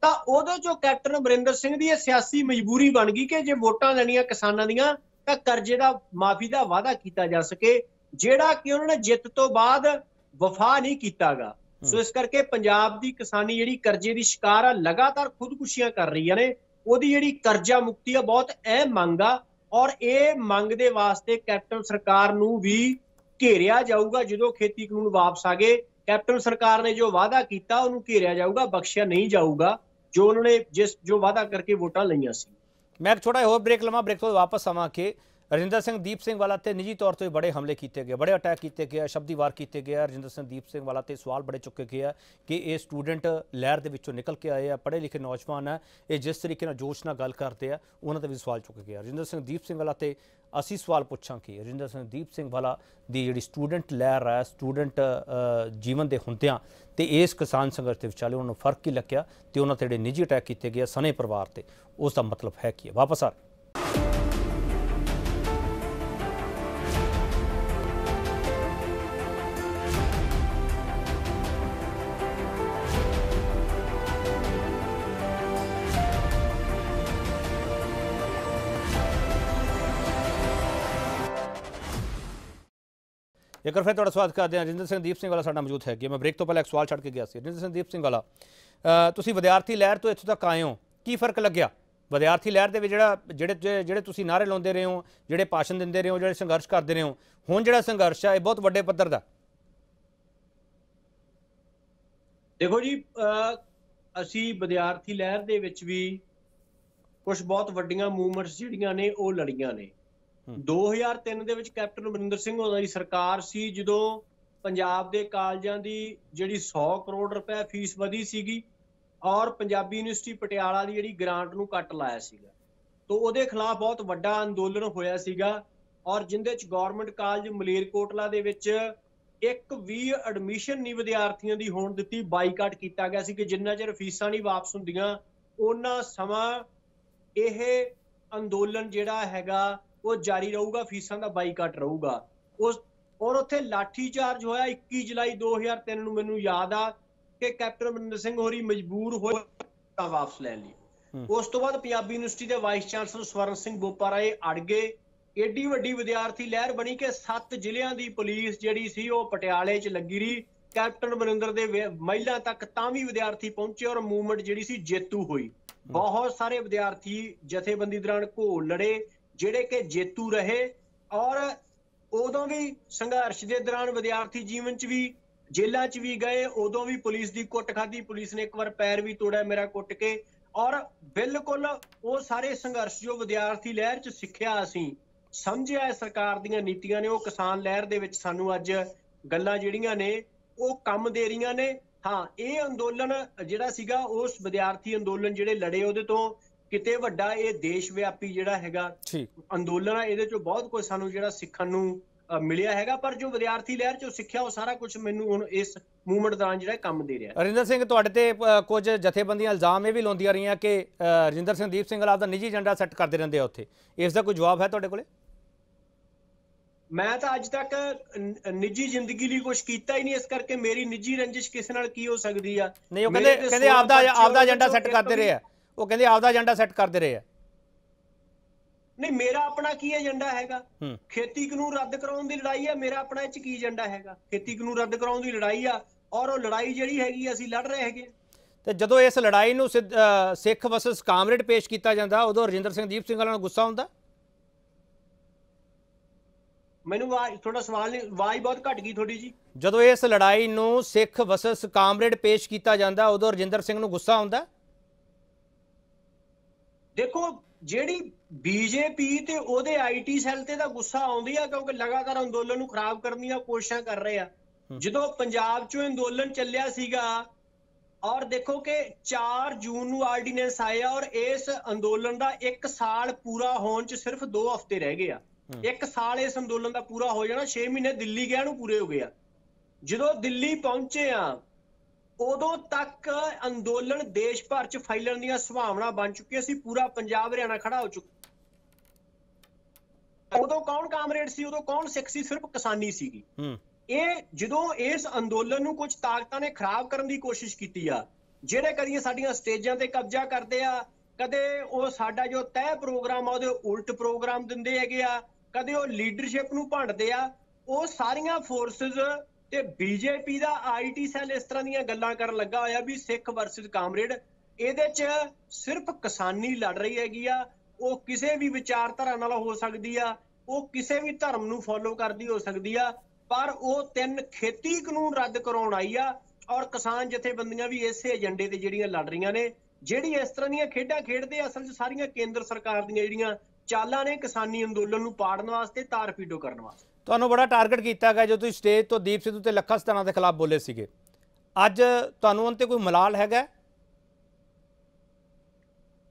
ਤਾਂ ਉਹਦੇ ਚੋਂ ਕੈਪਟਨ ਅਮਰਿੰਦਰ ਸਿੰਘ ਦੀ ਇਹ ਸਿਆਸੀ ਮਜਬੂਰੀ ਬਣ ਗਈ ਕਿ ਜੇ ਵੋਟਾਂ ਲੈਣੀਆਂ ਕਿਸਾਨਾਂ ਦੀਆਂ ਤਾਂ ਕਰਜ਼ੇ ਦਾ ਮਾਫੀ ਦਾ ਵਾਅਦਾ ਕੀਤਾ ਜਾ ਸਕੇ ਜਿਹੜਾ ਕਿ ਉਹਨਾਂ ਨੇ ਜਿੱਤ ਤੋਂ ਬਾਅਦ ਵਫਾ ਨਹੀਂ ਕੀਤਾਗਾ। ਸੋ ਇਸ ਕਰਕੇ ਪੰਜਾਬ ਦੀ ਕਿਸਾਨੀ ਜਿਹੜੀ ਕਰਜ਼ੇ ਦੀ ਸ਼ਿਕਾਰ ਆ ਲਗਾਤਾਰ ਖੁਦਕੁਸ਼ੀਆਂ ਕਰ ਰਹੀਆਂ ਨੇ ਉਹਦੀ ਜਿਹੜੀ ਕਰਜ਼ਾ ਮੁਕਤੀ ਆ ਬਹੁਤ ਅਹਿਮ ਮੰਗ ਆ। ਔਰ ਇਹ ਮੰਗ ਦੇ ਵਾਸਤੇ ਕੈਪਟਨ ਸਰਕਾਰ ਨੂੰ ਵੀ ਘੇਰਿਆ ਜਾਊਗਾ ਜਦੋਂ ਖੇਤੀ ਕਾਨੂੰਨ ਵਾਪਸ ਆ ਗਏ। ਕੈਪਟਨ ਸਰਕਾਰ ਨੇ ਜੋ ਵਾਅਦਾ ਕੀਤਾ, ਉਹਨੂੰ ਘੇਰਿਆ ਜਾਊਗਾ, ਬਖਸ਼ਿਆ ਨਹੀਂ ਜਾਊਗਾ, ਜੋ ਉਹਨਾਂ ਨੇ ਜਿਸ ਜੋ ਵਾਅਦਾ ਕਰਕੇ ਵੋਟਾਂ ਲਈਆਂ ਸੀ। ਮੈਂ ਇੱਕ ਛੋਟਾ ਜਿਹਾ ਹੋਰ ਬ੍ਰੇਕ ਲਵਾਂ ਬ੍ਰੇਕ ਤੋਂ ਵਾਪਸ ਆਵਾਂ ਕੇ ਰਜਿੰਦਰ ਸਿੰਘ, ਦੀਪ ਸਿੰਘ ਵਾਲਾ ਤੇ ਨਿੱਜੀ ਤੌਰ ਤੇ ਬੜੇ ਹਮਲੇ ਕੀਤੇ ਗਏ, ਬੜੇ ਅਟੈਕ ਕੀਤੇ ਗਏ ਸ਼ਬਦੀ ਵਾਰ ਕੀਤੇ ਗਏ ਰਜਿੰਦਰ ਸਿੰਘ, ਦੀਪ ਸਿੰਘ ਵਾਲਾ ਤੇ ਸਵਾਲ ਬੜੇ ਚੁੱਕੇ ਗਏ ਆ ਕਿ ਇਹ ਸਟੂਡੈਂਟ ਲਹਿਰ ਦੇ ਵਿੱਚੋਂ ਨਿਕਲ ਕੇ ਆਏ ਆ, ਪੜ੍ਹੇ ਲਿਖੇ ਨੌਜਵਾਨ ਆ। ਇਹ ਜਿਸ ਤਰੀਕੇ ਨਾਲ ਜੋਸ਼ ਨਾਲ ਗੱਲ ਕਰਦੇ ਆ, ਉਹਨਾਂ ਤੇ ਵੀ ਸਵਾਲ ਚੁੱਕੇ ਗਏ ਆ। ਰਜਿੰਦਰ ਸਿੰਘ, ਦੀਪ ਸਿੰਘ ਵਾਲਾ ਤੇ ਅਸੀਂ ਸਵਾਲ ਪੁੱਛਾਂ ਕਿ ਰਜਿੰਦਰ ਸਿੰਘ, ਦੀਪ ਸਿੰਘ ਵਾਲਾ ਦੀ ਜਿਹੜੀ ਸਟੂਡੈਂਟ ਲਹਿਰ ਹੈ ਸਟੂਡੈਂਟ ਜੀਵਨ ਦੇ ਹੁੰਦਿਆਂ ਤੇ ਇਸ ਕਿਸਾਨ ਸੰਘਰਸ਼ ਦੇ ਵਿਚਾਲੇ ਉਹਨਾਂ ਨੂੰ ਫ਼ਰਕ ਕੀ ਲੱਗਿਆ ਤੇ ਉਹਨਾਂ ਤੇ ਜਿਹੜੇ ਨਿੱਜੀ ਅਟੈਕ ਕੀਤੇ ਗਏ ਆ ਸਨੇ ਪਰਿਵਾਰ ਤੇ, ਉਸ ਦਾ ਮਤਲਬ ਹੈ ਕੀ ਹੈ ਵਾਪਸ ਆ ਰਹੇ। ਇੱਕ ਫਿਰ ਤੁਹਾਡਾ ਸਵਾਗਤ ਕਰਦੇ ਹਾਂ। ਰਜਿੰਦਰ ਸਿੰਘ ਦੀਪ ਸਿੰਘ ਵਾਲਾ ਸਾਡਾ ਮੌਜੂਦ ਹੈ। ਕਿ ਮੈਂ ਬ੍ਰੇਕ ਤੋਂ ਪਹਿਲਾਂ ਇੱਕ ਸਵਾਲ ਛੱਡ ਕੇ ਗਿਆ ਸੀ। ਰਜਿੰਦਰ ਸਿੰਘ ਦੀਪ ਸਿੰਘ ਵਾਲਾ ਤੁਸੀਂ ਵਿਦਿਆਰਥੀ ਲਹਿਰ ਤੋਂ ਇੱਥੋਂ ਤੱਕ ਆਏ ਹੋ। ਕੀ ਫ਼ਰਕ ਲੱਗਿਆ? ਵਿਦਿਆਰਥੀ ਲਹਿਰ ਦੇ ਵਿੱਚ ਜਿਹੜਾ, ਜਿਹੜੇ ਜਿਹੜੇ ਤੁਸੀਂ ਨਾਰੇ ਲਾਉਂਦੇ ਰਹੇ ਹੋ, ਜਿਹੜੇ ਭਾਸ਼ਣ ਦਿੰਦੇ ਰਹੇ ਹੋ, ਜਿਹੜੇ ਸੰਘਰਸ਼ ਕਰਦੇ ਰਹੇ ਹੋ, ਹੁਣ ਜਿਹੜਾ ਸੰਘਰਸ਼ ਹੈ, ਇਹ ਬਹੁਤ ਵੱਡੇ ਪੱਧਰ ਦਾ ਦੇਖੋ ਜੀ ਅਸੀਂ ਵਿਦਿਆਰਥੀ ਲਹਿਰ ਦੇ ਵਿੱਚ ਵੀ ਕੁਝ ਬਹੁਤ ਵੱਡੀਆਂ ਮੂਵਮੈਂਟਸ ਜਿਹੜੀਆਂ ਨੇ, ਉਹ ਲੜੀਆਂ ਨੇ। 2003 ਦੇ ਵਿੱਚ ਕੈਪਟਨ ਅਮਰਿੰਦਰ ਸਿੰਘ ਉਹਨਾਂ ਦੀ ਸਰਕਾਰ ਸੀ, ਜਦੋਂ ਪੰਜਾਬ ਦੇ ਕਾਲਜਾਂ ਦੀ ਜਿਹੜੀ 100 ਕਰੋੜ ਰੁਪਏ ਫੀਸ ਵਧੀ ਸੀਗੀ ਔਰ ਪੰਜਾਬੀ ਯੂਨੀਵਰਸਿਟੀ ਪਟਿਆਲਾ ਦੀ ਜਿਹੜੀ ਗ੍ਰਾਂਟ ਨੂੰ ਕੱਟ ਲਾਇਆ ਸੀਗਾ। ਤੋਂ ਉਹਦੇ ਖਿਲਾਫ ਬਹੁਤ ਵੱਡਾ ਅੰਦੋਲਨ ਹੋਇਆ ਸੀਗਾ ਔਰ ਜਿੰਦੇ ਚ ਗਵਰਨਮੈਂਟ ਕਾਲਜ ਮਲੇਰਕੋਟਲਾ ਦੇ ਵਿੱਚ ਇੱਕ ਵੀ ਐਡਮਿਸ਼ਨ ਨਹੀਂ ਵਿਦਿਆਰਥੀਆਂ ਦੀ ਹੋਣ ਦਿੱਤੀ, ਬਾਈਕਾਟ ਕੀਤਾ ਗਿਆ ਸੀ ਕਿ ਜਿੰਨਾ ਚਿਰ ਫੀਸਾਂ ਨਹੀਂ ਵਾਪਸ ਹੁੰਦੀਆਂ, ਉਹਨਾਂ ਸਮਾਂ ਇਹ ਅੰਦੋਲਨ ਜਿਹੜਾ ਹੈਗਾ ਉਹ ਜਾਰੀ ਰਹੂਗਾ ਫੀਸਾਂ ਦਾ ਬਾਈਕਾਟ ਰਹੂਗਾ। ਉਸ ਔਰ ਉੱਥੇ ਲਾਠੀ ਚਾਰਜ ਹੋਇਆ 21 ਜੁਲਾਈ 2003 ਨੂੰ ਮੈਨੂੰ ਯਾਦ ਆ ਕਿ ਕੈਪਟਨ ਅਮਰਿੰਦਰ ਸਿੰਘ ਹੋਰੀ ਮਜਬੂਰ ਹੋਏ ਤਾਂ ਵਾਪਸ ਲੈਣ ਲਈ। ਉਸ ਤੋਂ ਬਾਅਦ ਪੰਜਾਬੀ ਯੂਨੀਵਰਸਿਟੀ ਦੇ ਵਾਈਸ ਚਾਂਸਲਰ ਸਵਰਨ ਸਿੰਘ ਬੋਪਾਰਾਏ ਅੜ ਗਏ। ਏਡੀ ਵੱਡੀ ਵਿਦਿਆਰਥੀ ਲਹਿਰ ਬਣੀ ਕਿ ਸੱਤ ਜ਼ਿਲ੍ਹਿਆਂ ਦੀ ਪੁਲਿਸ ਜਿਹੜੀ ਸੀ ਉਹ ਪਟਿਆਲੇ 'ਚ ਲੱਗੀ ਰਹੀ। ਕੈਪਟਨ ਅਮਰਿੰਦਰ ਦੇ ਮਹਿਲਾਂ ਤੱਕ ਤਾਂ ਵੀ ਵਿਦਿਆਰਥੀ ਪਹੁੰਚੇ ਔਰ ਮੂਵਮੈਂਟ ਜਿਹੜੀ ਸੀ ਜੇਤੂ ਹੋਈ। ਬਹੁਤ ਸਾਰੇ ਵਿਦਿਆਰਥੀ ਜਥੇਬੰਦੀ ਦੌਰਾਨ ਘੋਲ ਲੜੇ। ਜਿਹੜੇ ਕਿ ਜੇਤੂ ਰਹੇ ਔਰ ਉਦੋਂ ਵੀ ਸੰਘਰਸ਼ ਦੇ ਦੌਰਾਨ ਵਿਦਿਆਰਥੀ ਜੀਵਨ 'ਚ ਵੀ, ਜੇਲ੍ਹਾਂ 'ਚ ਵੀ ਗਏ, ਉਦੋਂ ਵੀ ਪੁਲਿਸ ਦੀ ਕੁੱਟ ਖਾਧੀ, ਪੁਲਿਸ ਨੇ ਇੱਕ ਵਾਰ ਪੈਰ ਵੀ ਤੋੜਿਆ ਮੇਰਾ ਕੁੱਟ ਕੇ ਔਰ ਬਿਲਕੁਲ ਉਹ ਸਾਰੇ ਸੰਘਰਸ਼ ਜੋ ਵਿਦਿਆਰਥੀ ਲਹਿਰ 'ਚ ਸਿੱਖਿਆ ਅਸੀਂ, ਸਮਝਿਆ ਸਰਕਾਰ ਦੀਆਂ ਨੀਤੀਆਂ ਨੇ, ਉਹ ਕਿਸਾਨ ਲਹਿਰ ਦੇ ਵਿੱਚ ਸਾਨੂੰ ਅੱਜ ਗੱਲਾਂ ਜਿਹੜੀਆਂ ਨੇ, ਉਹ ਕੰਮ ਦੇ ਰਹੀਆਂ ਨੇ। ਹਾਂ, ਇਹ ਅੰਦੋਲਨ ਜਿਹੜਾ ਸੀਗਾ, ਉਸ ਵਿਦਿਆਰਥੀ ਅੰਦੋਲਨ ਜਿਹੜੇ ਲੜੇ ਉਹਦੇ ਤੋਂ ਕਿਤੇ ਵੱਡਾ ਇਹ ਦੇਸ਼ ਵਿਆਪੀ ਜਿਹੜਾ ਹੈਗਾ ਅੰਦੋਲਨ ਆ ਇਹਦੇ ਚੋਂ ਬਹੁਤ ਕੁਝ ਸਾਨੂੰ ਜਿਹੜਾ ਸਿੱਖਣ ਨੂੰ ਮਿਲਿਆ ਹੈਗਾ ਪਰ ਜੋ ਵਿਦਿਆਰਥੀ ਲਹਿਰ ਚੋਂ ਸਿੱਖਿਆ ਉਹ ਸਾਰਾ ਕੁਝ ਮੈਨੂੰ ਹੁਣ ਇਸ ਮੂਵਮੈਂਟ ਦੌਰਾਨ ਜਿਹੜਾ ਕੰਮ ਦੇ ਰਿਹਾ। ਰਜਿੰਦਰ ਸਿੰਘ ਤੁਹਾਡੇ ਤੇ ਕੁਝ ਜਥੇਬੰਦੀਆਂ ਇਲਜ਼ਾਮ ਇਹ ਵੀ ਲਾਉਂਦੀਆਂ ਰਹੀਆਂ ਕਿ ਅ, ਰਜਿੰਦਰ ਸਿੰਘ ਦੀਪ ਸਿੰਘ ਆਪਦਾ ਨਿੱਜੀ ਏਜੰਡਾ ਸੈੱਟ ਕਰਦੇ ਰਹਿੰਦੇ ਆ ਉੱਥੇ। ਇਸ ਦਾ ਕੋਈ ਜਵਾਬ ਹੈ ਤੁਹਾਡੇ ਕੋਲੇ? ਮੈਂ ਤਾਂ ਅੱਜ ਤੱਕ ਨਿੱਜੀ ਜ਼ਿੰਦਗੀ ਲਈ ਕੁਝ ਕੀਤਾ ਹੀ ਨਹੀਂ ਇਸ ਕਰਕੇ ਮੇਰੀ ਨਿੱਜੀ ਰੰਜਿਸ਼ ਕਿਸੇ ਨਾਲ ਕੀ ਹੋ ਸਕਦੀ ਆ? ਨਹੀਂ ਉਹ ਕਹਿੰਦੇ ਕਹਿੰਦੇ ਆਪਦਾ ਉਹਦੇ ਏਜੰਡਾ ਸੈੱਟ ਕਰਦੇ ਰਹੇ ਆ। ਉਹ ਕਹਿੰਦੇ ਆਪਦਾ ਏਜੰਡਾ ਸੈੱਟ ਕਰਦੇ ਰਹੇ ਆ। ਨਹੀਂ ਮੇਰਾ ਆਪਣਾ ਕੀ ਏਜੰਡਾ ਹੈਗਾ? ਹੂੰ। ਖੇਤੀ ਕਾਨੂੰਨ ਰੱਦ ਕਰਾਉਣ ਦੀ ਲੜਾਈ ਆ ਮੇਰਾ ਆਪਣਾ ਇਹ ਚ ਕੀ ਏਜੰਡਾ ਹੈਗਾ? ਖੇਤੀ ਕਾਨੂੰਨ ਰੱਦ ਕਰਾਉਣ ਦੀ ਲੜਾਈ ਆ ਔਰ ਉਹ ਲੜਾਈ ਜਿਹੜੀ ਹੈਗੀ ਆ, ਅਸੀਂ ਲੜ ਰਹੇ ਹੈਗੇ ਤੇ ਜਦੋਂ ਇਸ ਲੜਾਈ ਨੂੰ ਸਿੱਧ- ਅ, ਸਿੱਖ ਵਰਸਸ ਕਾਮਰੇਡ ਪੇਸ਼ ਕੀਤਾ ਜਾਂਦਾ ਉਦੋਂ ਰਜਿੰਦਰ ਸਿੰਘ ਦੀਪ ਸਿੰਘ ਵਾਲਾ ਨੂੰ ਗੁੱਸਾ ਹੁੰਦਾ ਮੈਨੂੰ ਆਵਾਜ਼ ਥੋੜਾ ਸਵਾਲ ਨਹੀਂ ਆਵਾਜ਼ ਬਹੁਤ ਘਟ ਗਈ ਥੋੜੀ ਜੀ। ਜਦੋਂ ਇਸ ਲੜਾਈ ਨੂੰ ਸਿੱਖ ਵਰਸਸ ਕਾਮਰੇਡ ਪੇਸ਼ ਕੀਤਾ ਜਾਂਦਾ ਉਦੋਂ ਰਜਿੰਦਰ ਸਿੰਘ ਨੂੰ ਗੁੱਸਾ ਆਉਂਦਾ? ਦੇਖੋ ਜਿਹੜੀ ਬੀਜੇਪੀ ਤੇ ਉਹਦੇ ਆਈਟੀ ਸੈੱਲ ਤੇ ਤਾਂ ਗੁੱਸਾ ਆਉਂਦੀ ਆ ਕਿਉਂਕਿ ਲਗਾਤਾਰ ਅੰਦੋਲਨ ਨੂੰ ਖਰਾਬ ਕਰਨ ਦੀਆਂ ਕੋਸ਼ਿਸ਼ਾਂ ਕਰ ਰਹੇ ਆ। ਜਦੋਂ ਪੰਜਾਬ 'ਚੋਂ ਅੰਦੋਲਨ ਚੱਲਿਆ ਸੀਗਾ ਔਰ ਦੇਖੋ ਕਿ 4 ਜੂਨ ਨੂੰ ਆਰਡੀਨੈਂਸ ਆਇਆ ਔਰ ਇਸ ਅੰਦੋਲਨ ਦਾ 1 ਸਾਲ ਪੂਰਾ ਹੋਣ 'ਚ ਸਿਰਫ 2 ਹਫ਼ਤੇ ਰਹਿ ਗਏ ਆ ਹਮ। 1 ਸਾਲ ਇਸ ਅੰਦੋਲਨ ਦਾ ਪੂਰਾ ਹੋ ਜਾਣਾ 6 ਮਹੀਨੇ ਦਿੱਲੀ ਗਿਆ ਨੂੰ ਪੂਰੇ ਹੋ ਗਏ ਆ ਜਦੋਂ ਦਿੱਲੀ ਪਹੁੰਚੇ ਆ ਉਦੋਂ ਤੱਕ ਅੰਦੋਲਨ ਦੇਸ਼ ਭਰ ਚ ਫੈਲਣ ਦੀਆਂ ਸੰਭਾਵਨਾ ਬਣ ਚੁੱਕੀਆਂ ਸੀ ਪੂਰਾ ਪੰਜਾਬ ਹਰਿਆਣਾ ਖੜਾ ਹੋ ਚੁੱਕਾ। ਉਦੋਂ ਕੌਣ ਕਾਮਰੇਡ ਸੀ ਉਦੋਂ ਕੌਣ ਸਿੱਖ ਸੀ ਸਿਰਫ ਕਿਸਾਨੀ ਸੀਗੀ। ਇਹ ਜਦੋਂ ਇਸ ਅੰਦੋਲਨ ਨੂੰ ਕੁਝ ਤਾਕਤਾਂ ਨੇ ਖਰਾਬ ਕਰਨ ਦੀ ਕੋਸ਼ਿਸ਼ ਕੀਤੀ ਆ ਜਿਹੜੇ ਕਦੀ ਸਾਡੀਆਂ ਸਟੇਜਾਂ ਤੇ ਕਬਜ਼ਾ ਕਰਦੇ ਆ ਕਦੇ ਉਹ ਸਾਡਾ ਜੋ ਤੈਅ ਪ੍ਰੋਗਰਾਮ ਆ ਉਹਦੇ ਉਲਟ ਪ੍ਰੋਗਰਾਮ ਦਿੰਦੇ ਹੈਗੇ ਆ ਕਦੇ ਉਹ ਲੀਡਰਸ਼ਿਪ ਨੂੰ ਭੰਡਦੇ ਆ ਉਹ ਸਾਰੀਆਂ ਫੋਰਸਸ ਤੇ ਬੀਜੇਪੀ ਦਾ ਆਈਟੀ ਸੈੱਲ ਇਸ ਤਰ੍ਹਾਂ ਦੀਆਂ ਗੱਲਾਂ ਕਰਨ ਲੱਗਾ ਹੋਇਆ ਵੀ ਸਿੱਖ ਵਰਸਸ ਕਾਮਰੇਡ, ਇਹਦੇ 'ਚ ਸਿਰਫ ਕਿਸਾਨੀ ਲੜ ਰਹੀ ਹੈਗੀ ਆ, ਉਹ ਕਿਸੇ ਵੀ ਵਿਚਾਰਧਾਰਾ ਨਾਲ ਹੋ ਸਕਦੀ ਆ, ਉਹ ਕਿਸੇ ਵੀ ਧਰਮ ਨੂੰ ਫੋਲੋ ਕਰਦੀ ਹੋ ਸਕਦੀ ਆ, ਪਰ ਉਹ ਤਿੰਨ ਖੇਤੀ ਕਾਨੂੰਨ ਰੱਦ ਕਰਾਉਣ ਆਈ ਆ, ਔਰ ਕਿਸਾਨ ਜਥੇਬੰਦੀਆਂ ਵੀ ਇਸੇ ਏਜੰਡੇ ਤੇ ਜਿਹੜੀਆਂ ਲੜ ਰਹੀਆਂ ਨੇ ਜਿਹੜੀ ਇਸ ਤਰ੍ਹਾਂ ਦੀਆਂ ਖੇਡਾਂ ਖੇਡਦੇ ਅਸਲ 'ਚ ਸਾਰੀਆਂ ਕੇਂਦਰ ਸਰਕਾਰ ਦੀਆਂ ਜਿਹੜੀਆਂ ਚਾਲਾਂ ਨੇ ਕਿਸਾਨੀ ਅੰਦੋਲਨ ਨੂੰ ਪਾੜਨ ਵਾਸਤੇ, ਤਾਰ ਪੀਡੋ ਕਰਨ ਵਾਸਤੇ। ਤੁਹਾਨੂੰ ਬੜਾ ਟਾਰਗੇਟ ਕੀਤਾ ਗਿਆ ਜੋ ਤੁਸੀਂ ਸਟੇਜ ਤੋਂ ਦੀਪ ਸਿੱਧੂ ਤੇ ਲੱਖਾ ਸਤਾਨਾ ਦੇ ਖਿਲਾਫ ਬੋਲੇ ਸੀਗੇ। ਅੱਜ ਤੁਹਾਨੂੰ ਉਹਨਾਂ ਤੇ ਕੋਈ ਮਲਾਲ ਹੈਗਾ?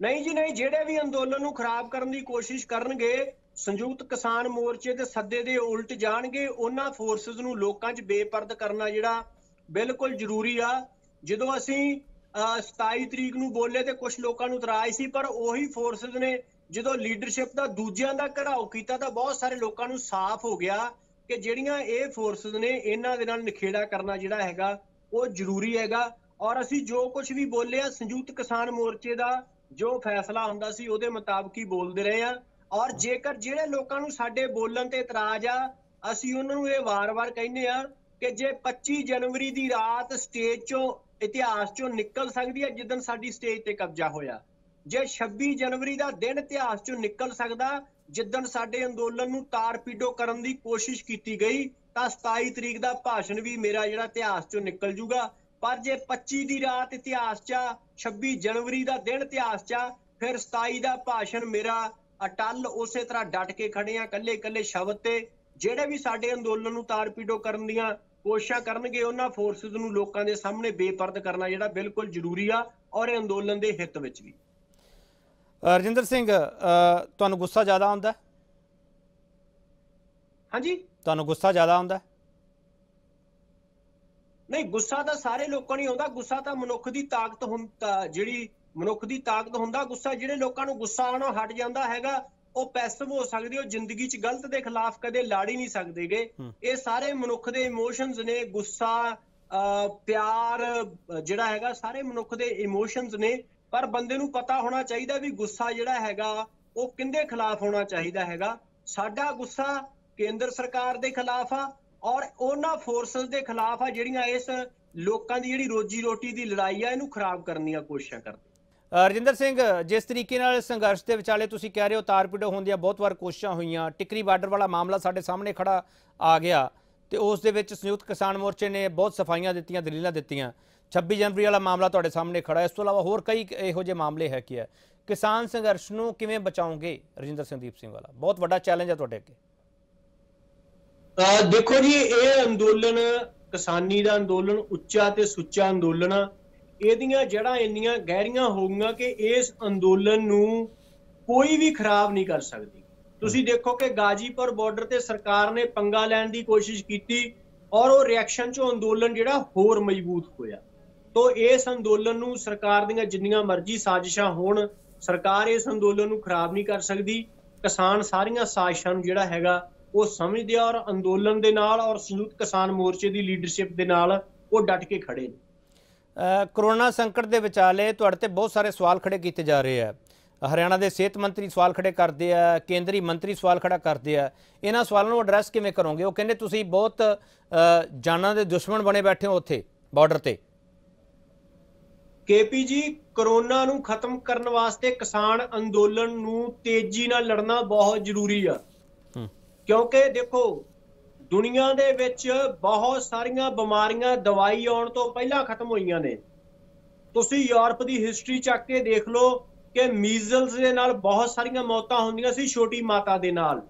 ਨਹੀਂ ਜੀ ਨਹੀਂ ਜਿਹੜੇ ਵੀ ਅੰਦੋਲਨ ਨੂੰ ਖਰਾਬ ਕਰਨ ਦੀ ਕੋਸ਼ਿਸ਼ ਕਰਨਗੇ ਸੰਯੁਕਤ ਕਿਸਾਨ ਮੋਰਚੇ ਦੇ ਸੱਦੇ ਦੇ ਉਲਟ ਜਾਣਗੇ ਉਹਨਾਂ ਫੋਰਸਸ ਨੂੰ ਲੋਕਾਂ 'ਚ ਬੇਪਰਦ ਕਰਨਾ ਜਿਹੜਾ ਬਿਲਕੁਲ ਜ਼ਰੂਰੀ ਆ। ਜਦੋਂ ਅਸੀਂ ਅਹ, 27 ਤਰੀਕ ਨੂੰ ਬੋਲੇ ਤੇ ਕੁਝ ਲੋਕਾਂ ਨੂੰ ਇਤਰਾਜ਼ ਸੀ ਪਰ ਉਹੀ ਫੋਰਸਸ ਨੇ ਜਦੋਂ ਲੀਡਰਸ਼ਿਪ ਦਾ ਦੂਜਿਆਂ ਦਾ ਘਰਾਓ ਕੀਤਾ ਤਾਂ ਬਹੁਤ ਸਾਰੇ ਲੋਕਾਂ ਨੂੰ ਸਾਫ਼ ਹੋ ਗਿਆ ਕਿ ਜਿਹੜੀਆਂ ਇਹ ਫੋਰਸਸ ਨੇ ਇਹਨਾਂ ਦੇ ਨਾਲ ਨਿਖੇੜਾ ਕਰਨਾ ਜਿਹੜਾ ਹੈਗਾ, ਉਹ ਜ਼ਰੂਰੀ ਹੈਗਾ। ਔਰ ਅਸੀਂ ਜੋ ਕੁਝ ਵੀ ਬੋਲੇ ਆ, ਸੰਯੁਕਤ ਕਿਸਾਨ ਮੋਰਚੇ ਦਾ ਜੋ ਫੈਸਲਾ ਹੁੰਦਾ ਸੀ, ਉਹਦੇ ਮੁਤਾਬਕ ਹੀ ਬੋਲਦੇ ਰਹੇ ਆ। ਔਰ ਜੇਕਰ ਜਿਹੜੇ ਲੋਕਾਂ ਨੂੰ ਸਾਡੇ ਬੋਲਣ ਤੇ ਇਤਰਾਜ਼ ਆ, ਅਸੀਂ ਉਹਨਾਂ ਨੂੰ ਇਹ ਵਾਰ-ਵਾਰ ਕਹਿੰਦੇ ਆ ਕਿ ਜੇ 25 ਜਨਵਰੀ ਦੀ ਰਾਤ ਸਟੇਜ 'ਚੋਂ, ਇਤਿਹਾਸ 'ਚੋਂ ਨਿਕਲ ਸਕਦੀ ਹੈ ਜਿੱਦਣ ਸਾਡੀ ਸਟੇਜ ਤੇ ਕਬਜ਼ਾ ਹੋਇਆ। ਜੇ 26 ਜਨਵਰੀ ਦਾ ਦਿਨ ਇਤਿਹਾਸ 'ਚੋਂ ਨਿਕਲ ਸਕਦਾ, ਜਿੱਦਣ ਸਾਡੇ ਅੰਦੋਲਨ ਨੂੰ ਤਾਰ ਪੀਡੋ ਕਰਨ ਦੀ ਕੋਸ਼ਿਸ਼ ਕੀਤੀ ਗਈ, ਤਾਂ 27 ਤਰੀਕ ਦਾ ਭਾਸ਼ਣ ਵੀ ਮੇਰਾ ਜਿਹੜਾ ਇਤਿਹਾਸ 'ਚੋਂ ਨਿਕਲ ਜੂਗਾ। ਪਰ ਜੇ 25 ਦੀ ਰਾਤ ਇਤਿਹਾਸ 'ਚ ਆ 26 ਜਨਵਰੀ ਦਾ ਦਿਨ ਇਤਿਹਾਸ 'ਚ ਆ ਫਿਰ 27 ਦਾ ਭਾਸ਼ਣ ਮੇਰਾ ਅਟਲ ਉਸੇ ਤਰ੍ਹਾਂ ਡਟ ਕੇ ਖੜੇ ਆ ਕੱਲੇ ਕੱਲੇ ਸ਼ਬਦ ਤੇ। ਜਿਹੜੇ ਵੀ ਸਾਡੇ ਅੰਦੋਲਨ ਨੂੰ ਤਾਰ ਪੀਡੋ ਕਰਨ ਦੀਆਂ ਕੋਸ਼ਿਸ਼ਾਂ ਕਰਨਗੇ, ਉਹਨਾਂ ਫੋਰਸਸ ਨੂੰ ਲੋਕਾਂ ਦੇ ਸਾਹਮਣੇ ਬੇਪਰਦ ਕਰਨਾ ਜਿਹੜਾ ਬਿਲਕੁਲ ਜ਼ਰੂਰੀ ਆ, ਔਰ ਇਹ ਅੰਦੋਲਨ ਦੇ ਹਿੱਤ ਵਿੱਚ ਵੀ। ਰਜਿੰਦਰ ਸਿੰਘ ਤੁਹਾਨੂੰ ਗੁੱਸਾ ਜ਼ਿਆਦਾ ਆਉਂਦਾ? ਹਾਂਜੀ ਤੁਹਾਨੂੰ ਗੁੱਸਾ ਜ਼ਿਆਦਾ ਆਉਂਦਾ? ਨਹੀਂ ਗੁੱਸਾ ਤਾਂ ਸਾਰੇ ਲੋਕਾਂ ਨੂੰ ਆਉਂਦਾ ਗੁੱਸਾ ਤਾਂ ਮਨੁੱਖ ਦੀ ਤਾਕਤ ਹੁੰਦਾ ਜਿਹੜੀ ਮਨੁੱਖ ਦੀ ਤਾਕਤ ਹੁੰਦਾ ਗੁੱਸਾ ਜਿਹੜੇ ਲੋਕਾਂ ਨੂੰ ਗੁੱਸਾ ਆਉਣਾ ਹਟ ਜਾਂਦਾ ਹੈਗਾ ਉਹ ਪੈਸਿਵ ਹੋ ਸਕਦੇ ਉਹ ਜ਼ਿੰਦਗੀ 'ਚ ਗਲਤ ਦੇ ਖਿਲਾਫ ਕਦੇ ਲੜ ਹੀ ਨਹੀਂ ਸਕਦੇਗੇ। ਇਹ ਸਾਰੇ ਮਨੁੱਖ ਦੇ ਇਮੋਸ਼ਨਸ ਨੇ ਗੁੱਸਾ ਪਿਆਰ ਜਿਹੜਾ ਹੈਗਾ ਸਾਰੇ ਮਨੁੱਖ ਦੇ ਇਮੋਸ਼ਨਸ ਨੇ ਪਰ ਬੰਦੇ ਨੂੰ ਪਤਾ ਹੋਣਾ ਚਾਹੀਦਾ ਵੀ ਗੁੱਸਾ ਜਿਹੜਾ ਹੈਗਾ, ਉਹ ਕਿੰਦੇ ਖਿਲਾਫ ਹੋਣਾ ਚਾਹੀਦਾ ਹੈਗਾ। ਸਾਡਾ ਗੁੱਸਾ ਕੇਂਦਰ ਸਰਕਾਰ ਦੇ ਖਿਲਾਫ ਆ ਔਰ ਉਹਨਾਂ ਫੋਰਸਸ ਦੇ ਖਿਲਾਫ ਆ ਜਿਹੜੀਆਂ ਇਸ ਲੋਕਾਂ ਦੀ ਜਿਹੜੀ ਰੋਜੀ ਰੋਟੀ ਦੀ ਲੜਾਈ ਆ, ਇਹਨੂੰ ਖਰਾਬ ਕਰਨ ਦੀਆਂ ਕੋਸ਼ਿਸ਼ਾਂ ਕਰਦੇ। ਰਜਿੰਦਰ ਸਿੰਘ, ਜਿਸ ਤਰੀਕੇ ਨਾਲ ਸੰਘਰਸ਼ ਦੇ ਵਿਚਾਲੇ ਤੁਸੀਂ ਕਹਿ ਰਹੇ ਹੋ ਤਾਰ ਪੀੜੋ ਹੋਣ ਦੀਆਂ ਬਹੁਤ ਵਾਰ ਕੋਸ਼ਿਸ਼ਾਂ ਹੋਈਆਂ, ਟਿਕਰੀ ਬਾਰਡਰ ਵਾਲਾ ਮਾਮਲਾ ਸਾਡੇ ਸਾਹਮਣੇ ਖੜਾ ਆ ਗਿਆ ਤੇ ਉਸ ਦੇ ਵਿੱਚ ਸੰਯੁਕਤ ਕਿਸਾਨ ਮੋਰਚੇ ਨੇ ਬਹੁਤ ਸਫਾਈਆਂ ਦਿੱਤੀਆਂ, ਦਲੀਲਾਂ ਦਿੱਤੀਆਂ। 26 ਜਨਵਰੀ ਵਾਲਾ ਮਾਮਲਾ ਤੁਹਾਡੇ ਸਾਹਮਣੇ ਖੜਾ ਹੈ। ਇਸ ਤੋਂ ਇਲਾਵਾ ਹੋਰ ਕਈ ਇਹੋ ਜਿਹੇ ਮਾਮਲੇ ਹੈ ਕੀ ਹੈ? ਕਿਸਾਨ ਸੰਘਰਸ਼ ਨੂੰ ਕਿਵੇਂ ਬਚਾਓਗੇ ਰਜਿੰਦਰ ਸਿੰਘਦੀਪ ਸਿੰਘ ਵਾਲਾ? ਬਹੁਤ ਵੱਡਾ ਚੈਲੰਜ ਹੈ ਤੁਹਾਡੇ ਅੱਗੇ। ਦੇਖੋ ਜੀ, ਇਹ ਅੰਦੋਲਨ ਕਿਸਾਨੀ ਦਾ ਅੰਦੋਲਨ, ਉੱਚਾ ਤੇ ਸੁੱਚਾ ਅੰਦੋਲਨ ਆ। ਇਹਦੀਆਂ ਜੜ੍ਹਾਂ ਇੰਨੀਆਂ ਗਹਿਰੀਆਂ ਹੋਊਗੀਆਂ ਕਿ ਇਸ ਅੰਦੋਲਨ ਨੂੰ ਕੋਈ ਵੀ ਖਰਾਬ ਨਹੀਂ ਕਰ ਸਕਦੀ। ਤੁਸੀਂ ਦੇਖੋ ਕਿ ਗਾਜੀਪੁਰ ਬਾਰਡਰ ਤੇ ਸਰਕਾਰ ਨੇ ਪੰਗਾ ਲੈਣ ਦੀ ਕੋਸ਼ਿਸ਼ ਕੀਤੀ ਔਰ ਉਹ ਰਿਐਕਸ਼ਨ ਚੋਂ ਅੰਦੋਲਨ ਜਿਹੜਾ ਹੋਰ ਮਜ਼ਬੂਤ ਹੋਇਆ। ਤੋਂ ਇਸ ਅੰਦੋਲਨ ਨੂੰ ਸਰਕਾਰ ਦੀਆਂ ਜਿੰਨੀਆਂ ਮਰਜ਼ੀ ਸਾਜ਼ਿਸ਼ਾਂ ਹੋਣ ਸਰਕਾਰ ਇਸ ਅੰਦੋਲਨ ਨੂੰ ਖਰਾਬ ਨਹੀਂ ਕਰ ਸਕਦੀ। ਕਿਸਾਨ ਸਾਰੀਆਂ ਸਾਜ਼ਿਸ਼ਾਂ ਨੂੰ ਜਿਹੜਾ ਹੈਗਾ ਉਹ ਸਮਝਦੇ ਆ ਔਰ ਅੰਦੋਲਨ ਦੇ ਨਾਲ ਔਰ ਸੰਯੁਕਤ ਕਿਸਾਨ ਮੋਰਚੇ ਦੀ ਲੀਡਰਸ਼ਿਪ ਦੇ ਨਾਲ ਉਹ ਡਟ ਕੇ ਖੜੇ ਨੇ। ਅ, ਕਰੋਨਾ ਸੰਕਟ ਦੇ ਵਿਚਾਲੇ ਤੁਹਾਡੇ ਤੇ ਬਹੁਤ ਸਾਰੇ ਸਵਾਲ ਖੜੇ ਕੀਤੇ ਜਾ ਰਹੇ ਆ। ਹਰਿਆਣਾ ਦੇ ਸਿਹਤ ਮੰਤਰੀ ਸਵਾਲ ਖੜੇ ਕਰਦੇ ਆ ਕੇਂਦਰੀ ਮੰਤਰੀ ਸਵਾਲ ਖੜਾ ਕਰਦੇ ਆ। ਇਹਨਾਂ ਸਵਾਲਾਂ ਨੂੰ ਐਡਰੈਸ ਕਿਵੇਂ ਕਰੋਗੇ? ਉਹ ਕਹਿੰਦੇ ਤੁਸੀਂ ਬਹੁਤ ਅ, ਜਾਨਾਂ ਦੇ ਦੁਸ਼ਮਣ ਬਣੇ ਬੈਠੇ ਹੋ ਉੱਥੇ ਬਾਰਡਰ ਤੇ। ਕੇਪੀ ਜੀ ਕਰੋਨਾ ਨੂੰ ਖਤਮ ਕਰਨ ਵਾਸਤੇ ਕਿਸਾਨ ਅੰਦੋਲਨ ਨੂੰ ਤੇਜ਼ੀ ਨਾਲ ਲੜਨਾ ਬਹੁਤ ਜ਼ਰੂਰੀ ਆ। ਕਿਉਂਕਿ ਦੇਖੋ ਦੁਨੀਆ ਦੇ ਵਿੱਚ ਬਹੁਤ ਸਾਰੀਆਂ ਬਿਮਾਰੀਆਂ ਦਵਾਈ ਆਉਣ ਤੋਂ ਪਹਿਲਾਂ ਖਤਮ ਹੋਈਆਂ ਨੇ। ਤੁਸੀਂ ਯੂਰਪ ਦੀ ਹਿਸਟਰੀ ਚੱਕ ਕੇ ਦੇਖ ਲਓ ਕਿ ਮੀਜ਼ਲਸ ਦੇ ਨਾਲ ਬਹੁਤ ਸਾਰੀਆਂ ਮੌਤਾਂ ਹੁੰਦੀਆਂ ਸੀ ਛੋਟੀ ਮਾਤਾ ਦੇ ਨਾਲ।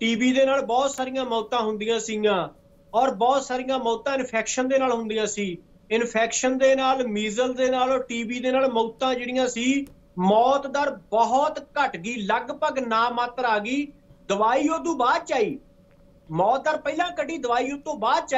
ਟੀਬੀ ਦੇ ਨਾਲ ਬਹੁਤ ਸਾਰੀਆਂ ਮੌਤਾਂ ਹੁੰਦੀਆਂ ਸੀਗੀਆਂ ਔਰ ਬਹੁਤ ਸਾਰੀਆਂ ਮੌਤਾਂ ਇਨਫੈਕਸ਼ਨ ਦੇ ਨਾਲ ਹੁੰਦੀਆਂ ਸੀ। ਇਨਫੈਕਸ਼ਨ ਦੇ ਨਾਲ, ਮੀਜ਼ਲ ਦੇ ਨਾਲ ਔਰ ਟੀਬੀ ਦੇ ਨਾਲ ਮੌਤਾਂ ਜਿਹੜੀਆਂ ਸੀ, ਮੌਤ ਦਰ ਬਹੁਤ ਘਟ ਗਈ, ਲਗਭਗ ਨਾ ਮਾਤਰ ਆ ਗਈ। ਦਵਾਈ ਉਹ ਤੋਂ ਬਾਅਦ ਚ ਮੌਤ ਦਰ ਪਹਿਲਾਂ ਕੱਢੀ, ਦਵਾਈ ਉਹ ਤੋਂ ਬਾਅਦ ਚ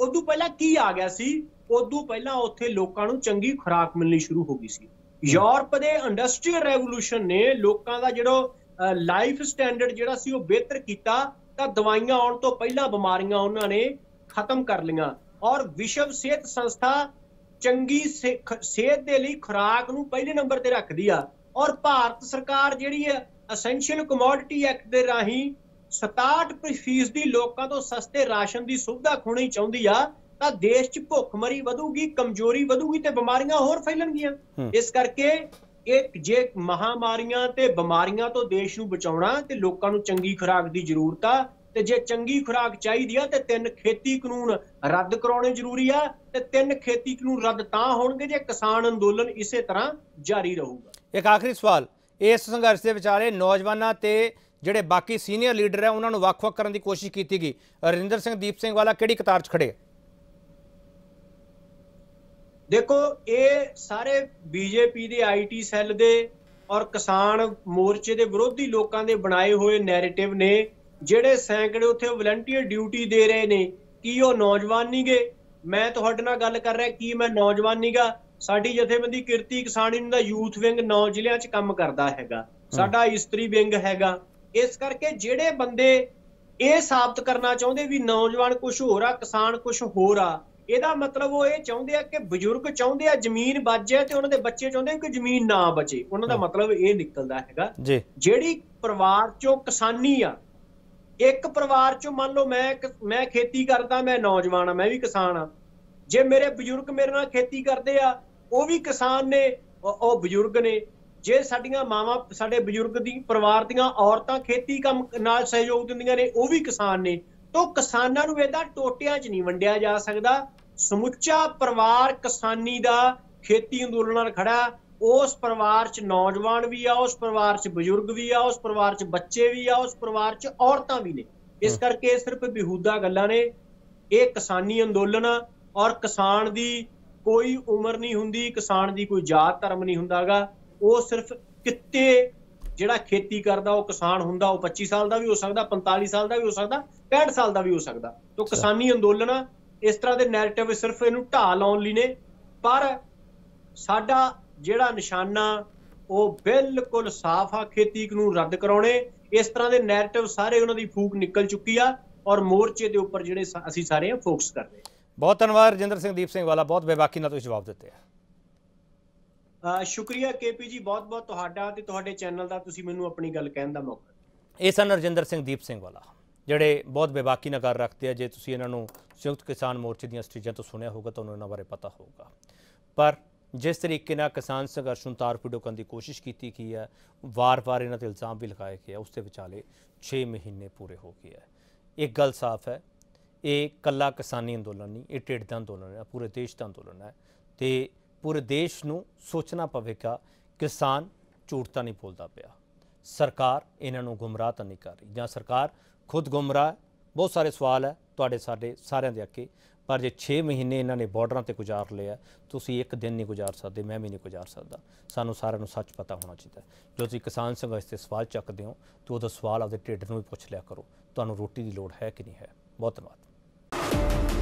ਉਦੋਂ ਪਹਿਲਾਂ ਕੀ ਆ ਗਿਆ ਸੀ? ਉਦੋਂ ਪਹਿਲਾਂ ਉੱਥੇ ਲੋਕਾਂ ਨੂੰ ਚੰਗੀ ਖੁਰਾਕ ਮਿਲਣੀ ਸ਼ੁਰੂ ਹੋ ਗਈ ਸੀ। ਯੂਰਪ ਦੇ ਇੰਡਸਟਰੀਅਲ ਰੈਵੋਲੂਸ਼ਨ ਨੇ ਲੋਕਾਂ ਦਾ ਜਿਹੜਾ ਲਾਈਫ ਸਟੈਂਡਰਡ ਜਿਹੜਾ ਸੀ ਉਹ ਬਿਹਤਰ ਕੀਤਾ, ਤਾਂ ਦਵਾਈਆਂ ਆਉਣ ਤੋਂ ਪਹਿਲਾਂ ਬਿਮਾਰੀਆਂ ਉਹਨਾਂ ਨੇ ਖਤਮ ਕਰ ਲਈਆਂ। ਔਰ ਵਿਸ਼ਵ ਸਿਹਤ ਸੰਸਥਾ ਚੰਗੀ ਸਿਹਤ ਦੇ ਲਈ ਖੁਰਾਕ ਨੂੰ ਪਹਿਲੇ ਨੰਬਰ ਤੇ ਰੱਖਦੀ ਆ ਔਰ ਭਾਰਤ ਸਰਕਾਰ ਜਿਹੜੀ ਹੈ ਅਸੈਂਸ਼ੀਅਲ ਕਮੋਡਿਟੀ ਐਕਟ ਦੇ ਰਾਹੀਂ 67% ਦੀ ਲੋਕਾਂ ਤੋਂ ਸਸਤੇ ਰਾਸ਼ਨ ਦੀ ਸੁਵਿਧਾ ਖੋਣੀ ਚਾਹੁੰਦੀ ਆ ਤਾਂ ਦੇਸ਼ 'ਚ ਭੁੱਖਮਰੀ ਵਧੂਗੀ ਕਮਜ਼ੋਰੀ ਵਧੂਗੀ ਤੇ ਬਿਮਾਰੀਆਂ ਹੋਰ ਫੈਲਣਗੀਆਂ। ਇਸ ਕਰਕੇ ਇਹ ਜੇ ਮਹਾਮਾਰੀਆਂ ਤੇ ਬਿਮਾਰੀਆਂ ਤੋਂ ਦੇਸ਼ ਨੂੰ ਬਚਾਉਣਾ ਤੇ ਲੋਕਾਂ ਨੂੰ ਚੰਗੀ ਖੁਰਾਕ ਦੀ ਜ਼ਰੂਰਤ ਆ ਤੇ ਜੇ ਚੰਗੀ ਖੁਰਾਕ ਚਾਹੀਦੀ ਆ ਤੇ ਤਿੰਨ ਖੇਤੀ ਕਾਨੂੰਨ ਰੱਦ ਕਰਾਉਣੇ ਜ਼ਰੂਰੀ ਆ ਤੇ ਤਿੰਨ ਖੇਤੀ ਕਾਨੂੰਨ ਰੱਦ ਤਾਂ ਹੋਣਗੇ ਜੇ ਕਿਸਾਨ ਅੰਦੋਲਨ ਇਸੇ ਤਰ੍ਹਾਂ ਜਾਰੀ ਰਹੂਗਾ। ਇੱਕ ਆਖਰੀ ਸਵਾਲ ਇਸ ਸੰਘਰਸ਼ ਦੇ ਵਿਚਾਲੇ ਨੌਜਵਾਨਾਂ ਤੇ ਜਿਹੜੇ ਬਾਕੀ ਸੀਨੀਅਰ ਲੀਡਰ ਹੈ ਉਹਨਾਂ ਨੂੰ ਵੱਖ-ਵੱਖ ਕਰਨ ਦੀ ਕੋਸ਼ਿਸ਼ ਕੀਤੀ ਗਈ। ਰਜਿੰਦਰ ਸਿੰਘ ਦੀਪ ਸਿੰਘ ਵਾਲਾ ਕਿਹੜੀ ਕਤਾਰ 'ਚ ਖੜੇ? ਦੇਖੋ ਇਹ ਸਾਰੇ ਬੀਜੇਪੀ ਦੇ ਆਈਟੀ ਸੈੱਲ ਦੇ ਔਰ ਕਿਸਾਨ ਮੋਰਚੇ ਦੇ ਵਿਰੋਧੀ ਲੋਕਾਂ ਦੇ ਬਣਾਏ ਹੋਏ ਨੈਰੇਟਿਵ ਨੇ। ਜਿਹੜੇ ਸੈਂਕੜੇ ਉੱਥੇ ਵਲੰਟੀਅਰ ਡਿਊਟੀ ਦੇ ਰਹੇ ਨੇ ਕੀ ਉਹ ਨੌਜਵਾਨ ਨਹੀਂਗੇ ਮੈਂ ਤੁਹਾਡੇ ਨਾਲ ਗੱਲ ਕਰ ਰਿਹਾ ਕੀ ਮੈਂ ਨੌਜਵਾਨ ਨਹੀਂਗਾ ਸਾਡੀ ਜਥੇਬੰਦੀ ਕਿਰਤੀ ਕਿਸਾਨ ਯੂਨੀਅਨ ਦਾ ਯੂਥ ਵਿੰਗ ਨੌ ਜ਼ਿਲ੍ਹਿਆਂ 'ਚ ਕੰਮ ਕਰਦਾ ਹੈਗਾ। ਸਾਡਾ ਇਸਤਰੀ ਵਿੰਗ ਹੈਗਾ। ਇਸ ਕਰਕੇ ਜਿਹੜੇ ਬੰਦੇ ਇਹ ਸਾਬਤ ਕਰਨਾ ਚਾਹੁੰਦੇ ਵੀ ਨੌਜਵਾਨ ਕੁਝ ਹੋਰ ਆ ਕਿਸਾਨ ਕੁਝ ਹੋਰ ਆ ਇਹਦਾ ਮਤਲਬ ਉਹ ਇਹ ਚਾਹੁੰਦੇ ਆ ਕਿ ਬਜ਼ੁਰਗ ਚਾਹੁੰਦੇ ਆ ਜ਼ਮੀਨ ਬਚ ਜਾਏ ਤੇ ਉਹਨਾਂ ਦੇ ਬੱਚੇ ਚਾਹੁੰਦੇ ਕਿ ਜ਼ਮੀਨ ਨਾ ਬਚੇ। ਉਹਨਾਂ ਦਾ। ਮਤਲਬ ਇਹ ਨਿਕਲਦਾ ਹੈਗਾ। ਜਿਹੜੀ ਪਰਿਵਾਰ ਚੋਂ ਕਿਸਾਨੀ ਆ ਇੱਕ ਪਰਿਵਾਰ ਚੋਂ ਮੰਨ ਲਓ ਮੈਂ ਮੈਂ ਖੇਤੀ ਕਰਦਾ, ਮੈਂ ਨੌਜਵਾਨ ਆ, ਮੈਂ ਵੀ ਕਿਸਾਨ ਆ। ਜੇ ਮੇਰੇ ਬਜ਼ੁਰਗ ਮੇਰੇ ਨਾਲ ਖੇਤੀ ਕਰਦੇ ਆ, ਉਹ ਵੀ ਕਿਸਾਨ ਨੇ, ਉਹ ਉਹ ਬਜ਼ੁਰਗ ਨੇ। ਜੇ ਸਾਡੀਆਂ ਮਾਵਾਂ, ਸਾਡੇ ਬਜ਼ੁਰਗ ਦੀ ਪਰਿਵਾਰ ਦੀਆਂ ਔਰਤਾਂ ਖੇਤੀ ਕੰਮ ਨਾਲ ਸਹਿਯੋਗ ਦਿੰਦੀਆਂ ਨੇ, ਉਹ ਵੀ ਕਿਸਾਨ ਨੇ। ਤੋਂ ਕਿਸਾਨਾਂ ਨੂੰ ਇਹਦਾ ਟੋਟਿਆਂ 'ਚ ਨਹੀਂ ਵੰਡਿਆ ਜਾ ਸਕਦਾ। ਸਮੁੱਚਾ ਪਰਿਵਾਰ ਕਿਸਾਨੀ ਦਾ ਖੇਤੀ ਅੰਦੋਲਨ ਨਾਲ ਖੜਾ ਉਸ ਪਰਿਵਾਰ 'ਚ ਨੌਜਵਾਨ ਵੀ ਆ ਉਸ ਪਰਿਵਾਰ 'ਚ ਬਜ਼ੁਰਗ ਵੀ ਆ ਉਸ ਪਰਿਵਾਰ 'ਚ ਬੱਚੇ ਵੀ ਆ ਉਸ ਪਰਿਵਾਰ 'ਚ ਔਰਤਾਂ ਵੀ ਨੇ ਇਸ ਹਮ। ਕਰਕੇ ਇਹ ਸਿਰਫ ਬਿਹੂਦਾ ਗੱਲਾਂ ਨੇ ਇਹ ਕਿਸਾਨੀ ਅੰਦੋਲਨ ਆ ਔਰ ਕਿਸਾਨ ਦੀ ਕੋਈ ਉਮਰ ਨਹੀਂ ਹੁੰਦੀ ਕਿਸਾਨ ਦੀ ਕੋਈ ਜਾਤ ਧਰਮ ਨਹੀਂ ਹੁੰਦਾਗਾ ਉਹ ਸਿਰਫ ਕਿੱਤੇ ਜਿਹੜਾ ਖੇਤੀ ਕਰਦਾ ਉਹ ਕਿਸਾਨ ਹੁੰਦਾ ਉਹ 25 ਸਾਲ ਦਾ ਵੀ ਹੋ ਸਕਦਾ 45 ਸਾਲ ਦਾ ਵੀ ਹੋ ਸਕਦਾ 65 ਸਾਲ ਦਾ ਵੀ ਹੋ ਸਕਦਾ ਤੋਂ ਅੱਛਾ। ਕਿਸਾਨੀ ਅੰਦੋਲਨ ਆ, ਇਸ ਤਰ੍ਹਾਂ ਦੇ ਨੈਰੇਟਿਵ ਸਿਰਫ ਇਹਨੂੰ ਢਾਹ ਲਾਉਣ ਲਈ ਨੇ ਪਰ ਸਾਡਾ ਜਿਹੜਾ ਨਿਸ਼ਾਨਾ ਉਹ ਬਿਲਕੁਲ ਸਾਫ਼ ਆ ਖੇਤੀ ਕਾਨੂੰਨ ਰੱਦ ਕਰਾਉਣੇ। ਇਸ ਤਰ੍ਹਾਂ ਦੇ ਨੈਰੇਟਿਵ ਸਾਰੇ ਉਹਨਾਂ ਦੀ ਫੂਕ ਨਿਕਲ ਚੁੱਕੀ ਆ ਔਰ ਮੋਰਚੇ ਦੇ ਉੱਪਰ ਜਿਹੜੇ ਅਸੀਂ ਸਾਰੇ ਆ ਫੋਕਸ ਕਰ ਰਹੇ ਬਹੁਤ ਧੰਨਵਾਦ ਰਜਿੰਦਰ ਸਿੰਘ ਦੀਪ ਸਿੰਘ ਵਾਲਾ। ਬਹੁਤ ਬੇਬਾਕੀ ਨਾਲ ਤੁਸੀਂ ਜਵਾਬ ਦਿੱਤੇ ਆ। ਸ਼ੁਕਰੀਆ ਕੇਪੀ ਜੀ ਬਹੁਤ ਬਹੁਤ ਤੁਹਾਡਾ ਤੇ ਤੁਹਾਡੇ ਚੈਨਲ ਦਾ ਤੁਸੀਂ ਮੈਨੂੰ ਆਪਣੀ ਗੱਲ ਕਹਿਣ ਦਾ ਮੌਕਾ। ਇਹ ਸਨ ਰਜਿੰਦਰ ਸਿੰਘ ਦੀਪ ਸਿੰਘ ਵਾਲਾ ਜਿਹੜੇ ਬਹੁਤ ਬੇਬਾਕੀ ਨਾਲ ਗੱਲ ਰੱਖਦੇ ਆ। ਜੇ ਤੁਸੀਂ ਇਹਨਾਂ ਨੂੰ ਸੰਯੁਕਤ ਕਿਸਾਨ ਮੋਰਚੇ ਦੀਆਂ ਸਟੇਜਾਂ ਤੋਂ ਸੁਣਿਆ ਹੋਊਗਾ ਤੁਹਾਨੂੰ ਇਹਨਾਂ ਬਾਰੇ ਪਤਾ ਹੋਊਗਾ। ਪਰ ਜਿਸ ਤਰੀਕੇ ਨਾਲ ਕਿਸਾਨ ਸੰਘਰਸ਼ ਨੂੰ ਤਾਰ ਪਿੜੋਕਣ ਦੀ ਕੋਸ਼ਿਸ਼ ਕੀਤੀ ਗਈ ਹੈ, ਵਾਰ-ਵਾਰ ਇਹਨਾਂ ਤੇ ਇਲਜ਼ਾਮ ਵੀ ਲਗਾਏ ਗਏ ਆ। ਉਸ ਦੇ ਵਿਚਾਲੇ 6 ਮਹੀਨੇ ਪੂਰੇ ਹੋ ਗਏ ਹੈ ਇੱਕ ਗੱਲ ਸਾਫ਼ ਹੈ। ਇਹ ਕੱਲਾ ਕਿਸਾਨੀ ਅੰਦੋਲਨ ਨਹੀਂ, ਇਹ ਢਿੱਡ ਦਾ ਅੰਦੋਲਨ ਹੈ, ਪੂਰੇ ਦੇਸ਼ ਦਾ ਅੰਦੋਲਨ ਹੈ ਤੇ ਪੂਰੇ ਦੇਸ਼ ਨੂੰ ਸੋਚਣਾ ਪਵੇਗਾ, ਕਿਸਾਨ ਝੂਠ ਤਾਂ ਨਹੀਂ ਬੋਲਦਾ ਪਿਆ। ਸਰਕਾਰ ਇਹਨਾਂ ਨੂੰ ਗੁੰਮਰਾਹ ਤਾਂ ਨਹੀਂ ਕਰ ਰਹੀ। ਜਾਂ ਸਰਕਾਰ ਖੁਦ ਗੁੰਮਰਾਹ ਬਹੁਤ ਸਾਰੇ ਸਵਾਲ ਹੈ। ਤੁਹਾਡੇ ਸਾਡੇ ਸਾਰਿਆਂ ਦੇ ਅੱਗੇ ਪਰ ਜੇ 6 ਮਹੀਨੇ ਇਹਨਾਂ ਨੇ ਬਾਰਡਰਾਂ ਤੇ ਗੁਜ਼ਾਰ ਲਿਆ, ਤੁਸੀਂ ਇੱਕ ਦਿਨ ਨਹੀਂ ਗੁਜ਼ਾਰ ਸਕਦੇ, ਮੈਂ ਵੀ ਨਹੀਂ ਗੁਜ਼ਾਰ ਸਕਦਾ। ਸਾਨੂੰ ਸਾਰਿਆਂ ਨੂੰ ਸੱਚ ਪਤਾ ਹੋਣਾ ਚਾਹੀਦਾ ਜੋ ਤੁਸੀਂ ਕਿਸਾਨ ਸੰਘਰਸ਼ ਤੇ ਸਵਾਲ ਚੱਕਦੇ ਹੋ, ਤਾਂ ਉਹਦਾ ਸਵਾਲ ਆਪਦੇ ਢਿੱਡ ਨੂੰ ਵੀ ਪੁੱਛ ਲਿਆ ਕਰੋ। ਤੁਹਾਨੂੰ ਰੋਟੀ ਦੀ ਲੋੜ ਹੈ ਕਿ ਨਹੀਂ ਹੈ? ਬਹੁਤ ਧੰਨਵਾਦ।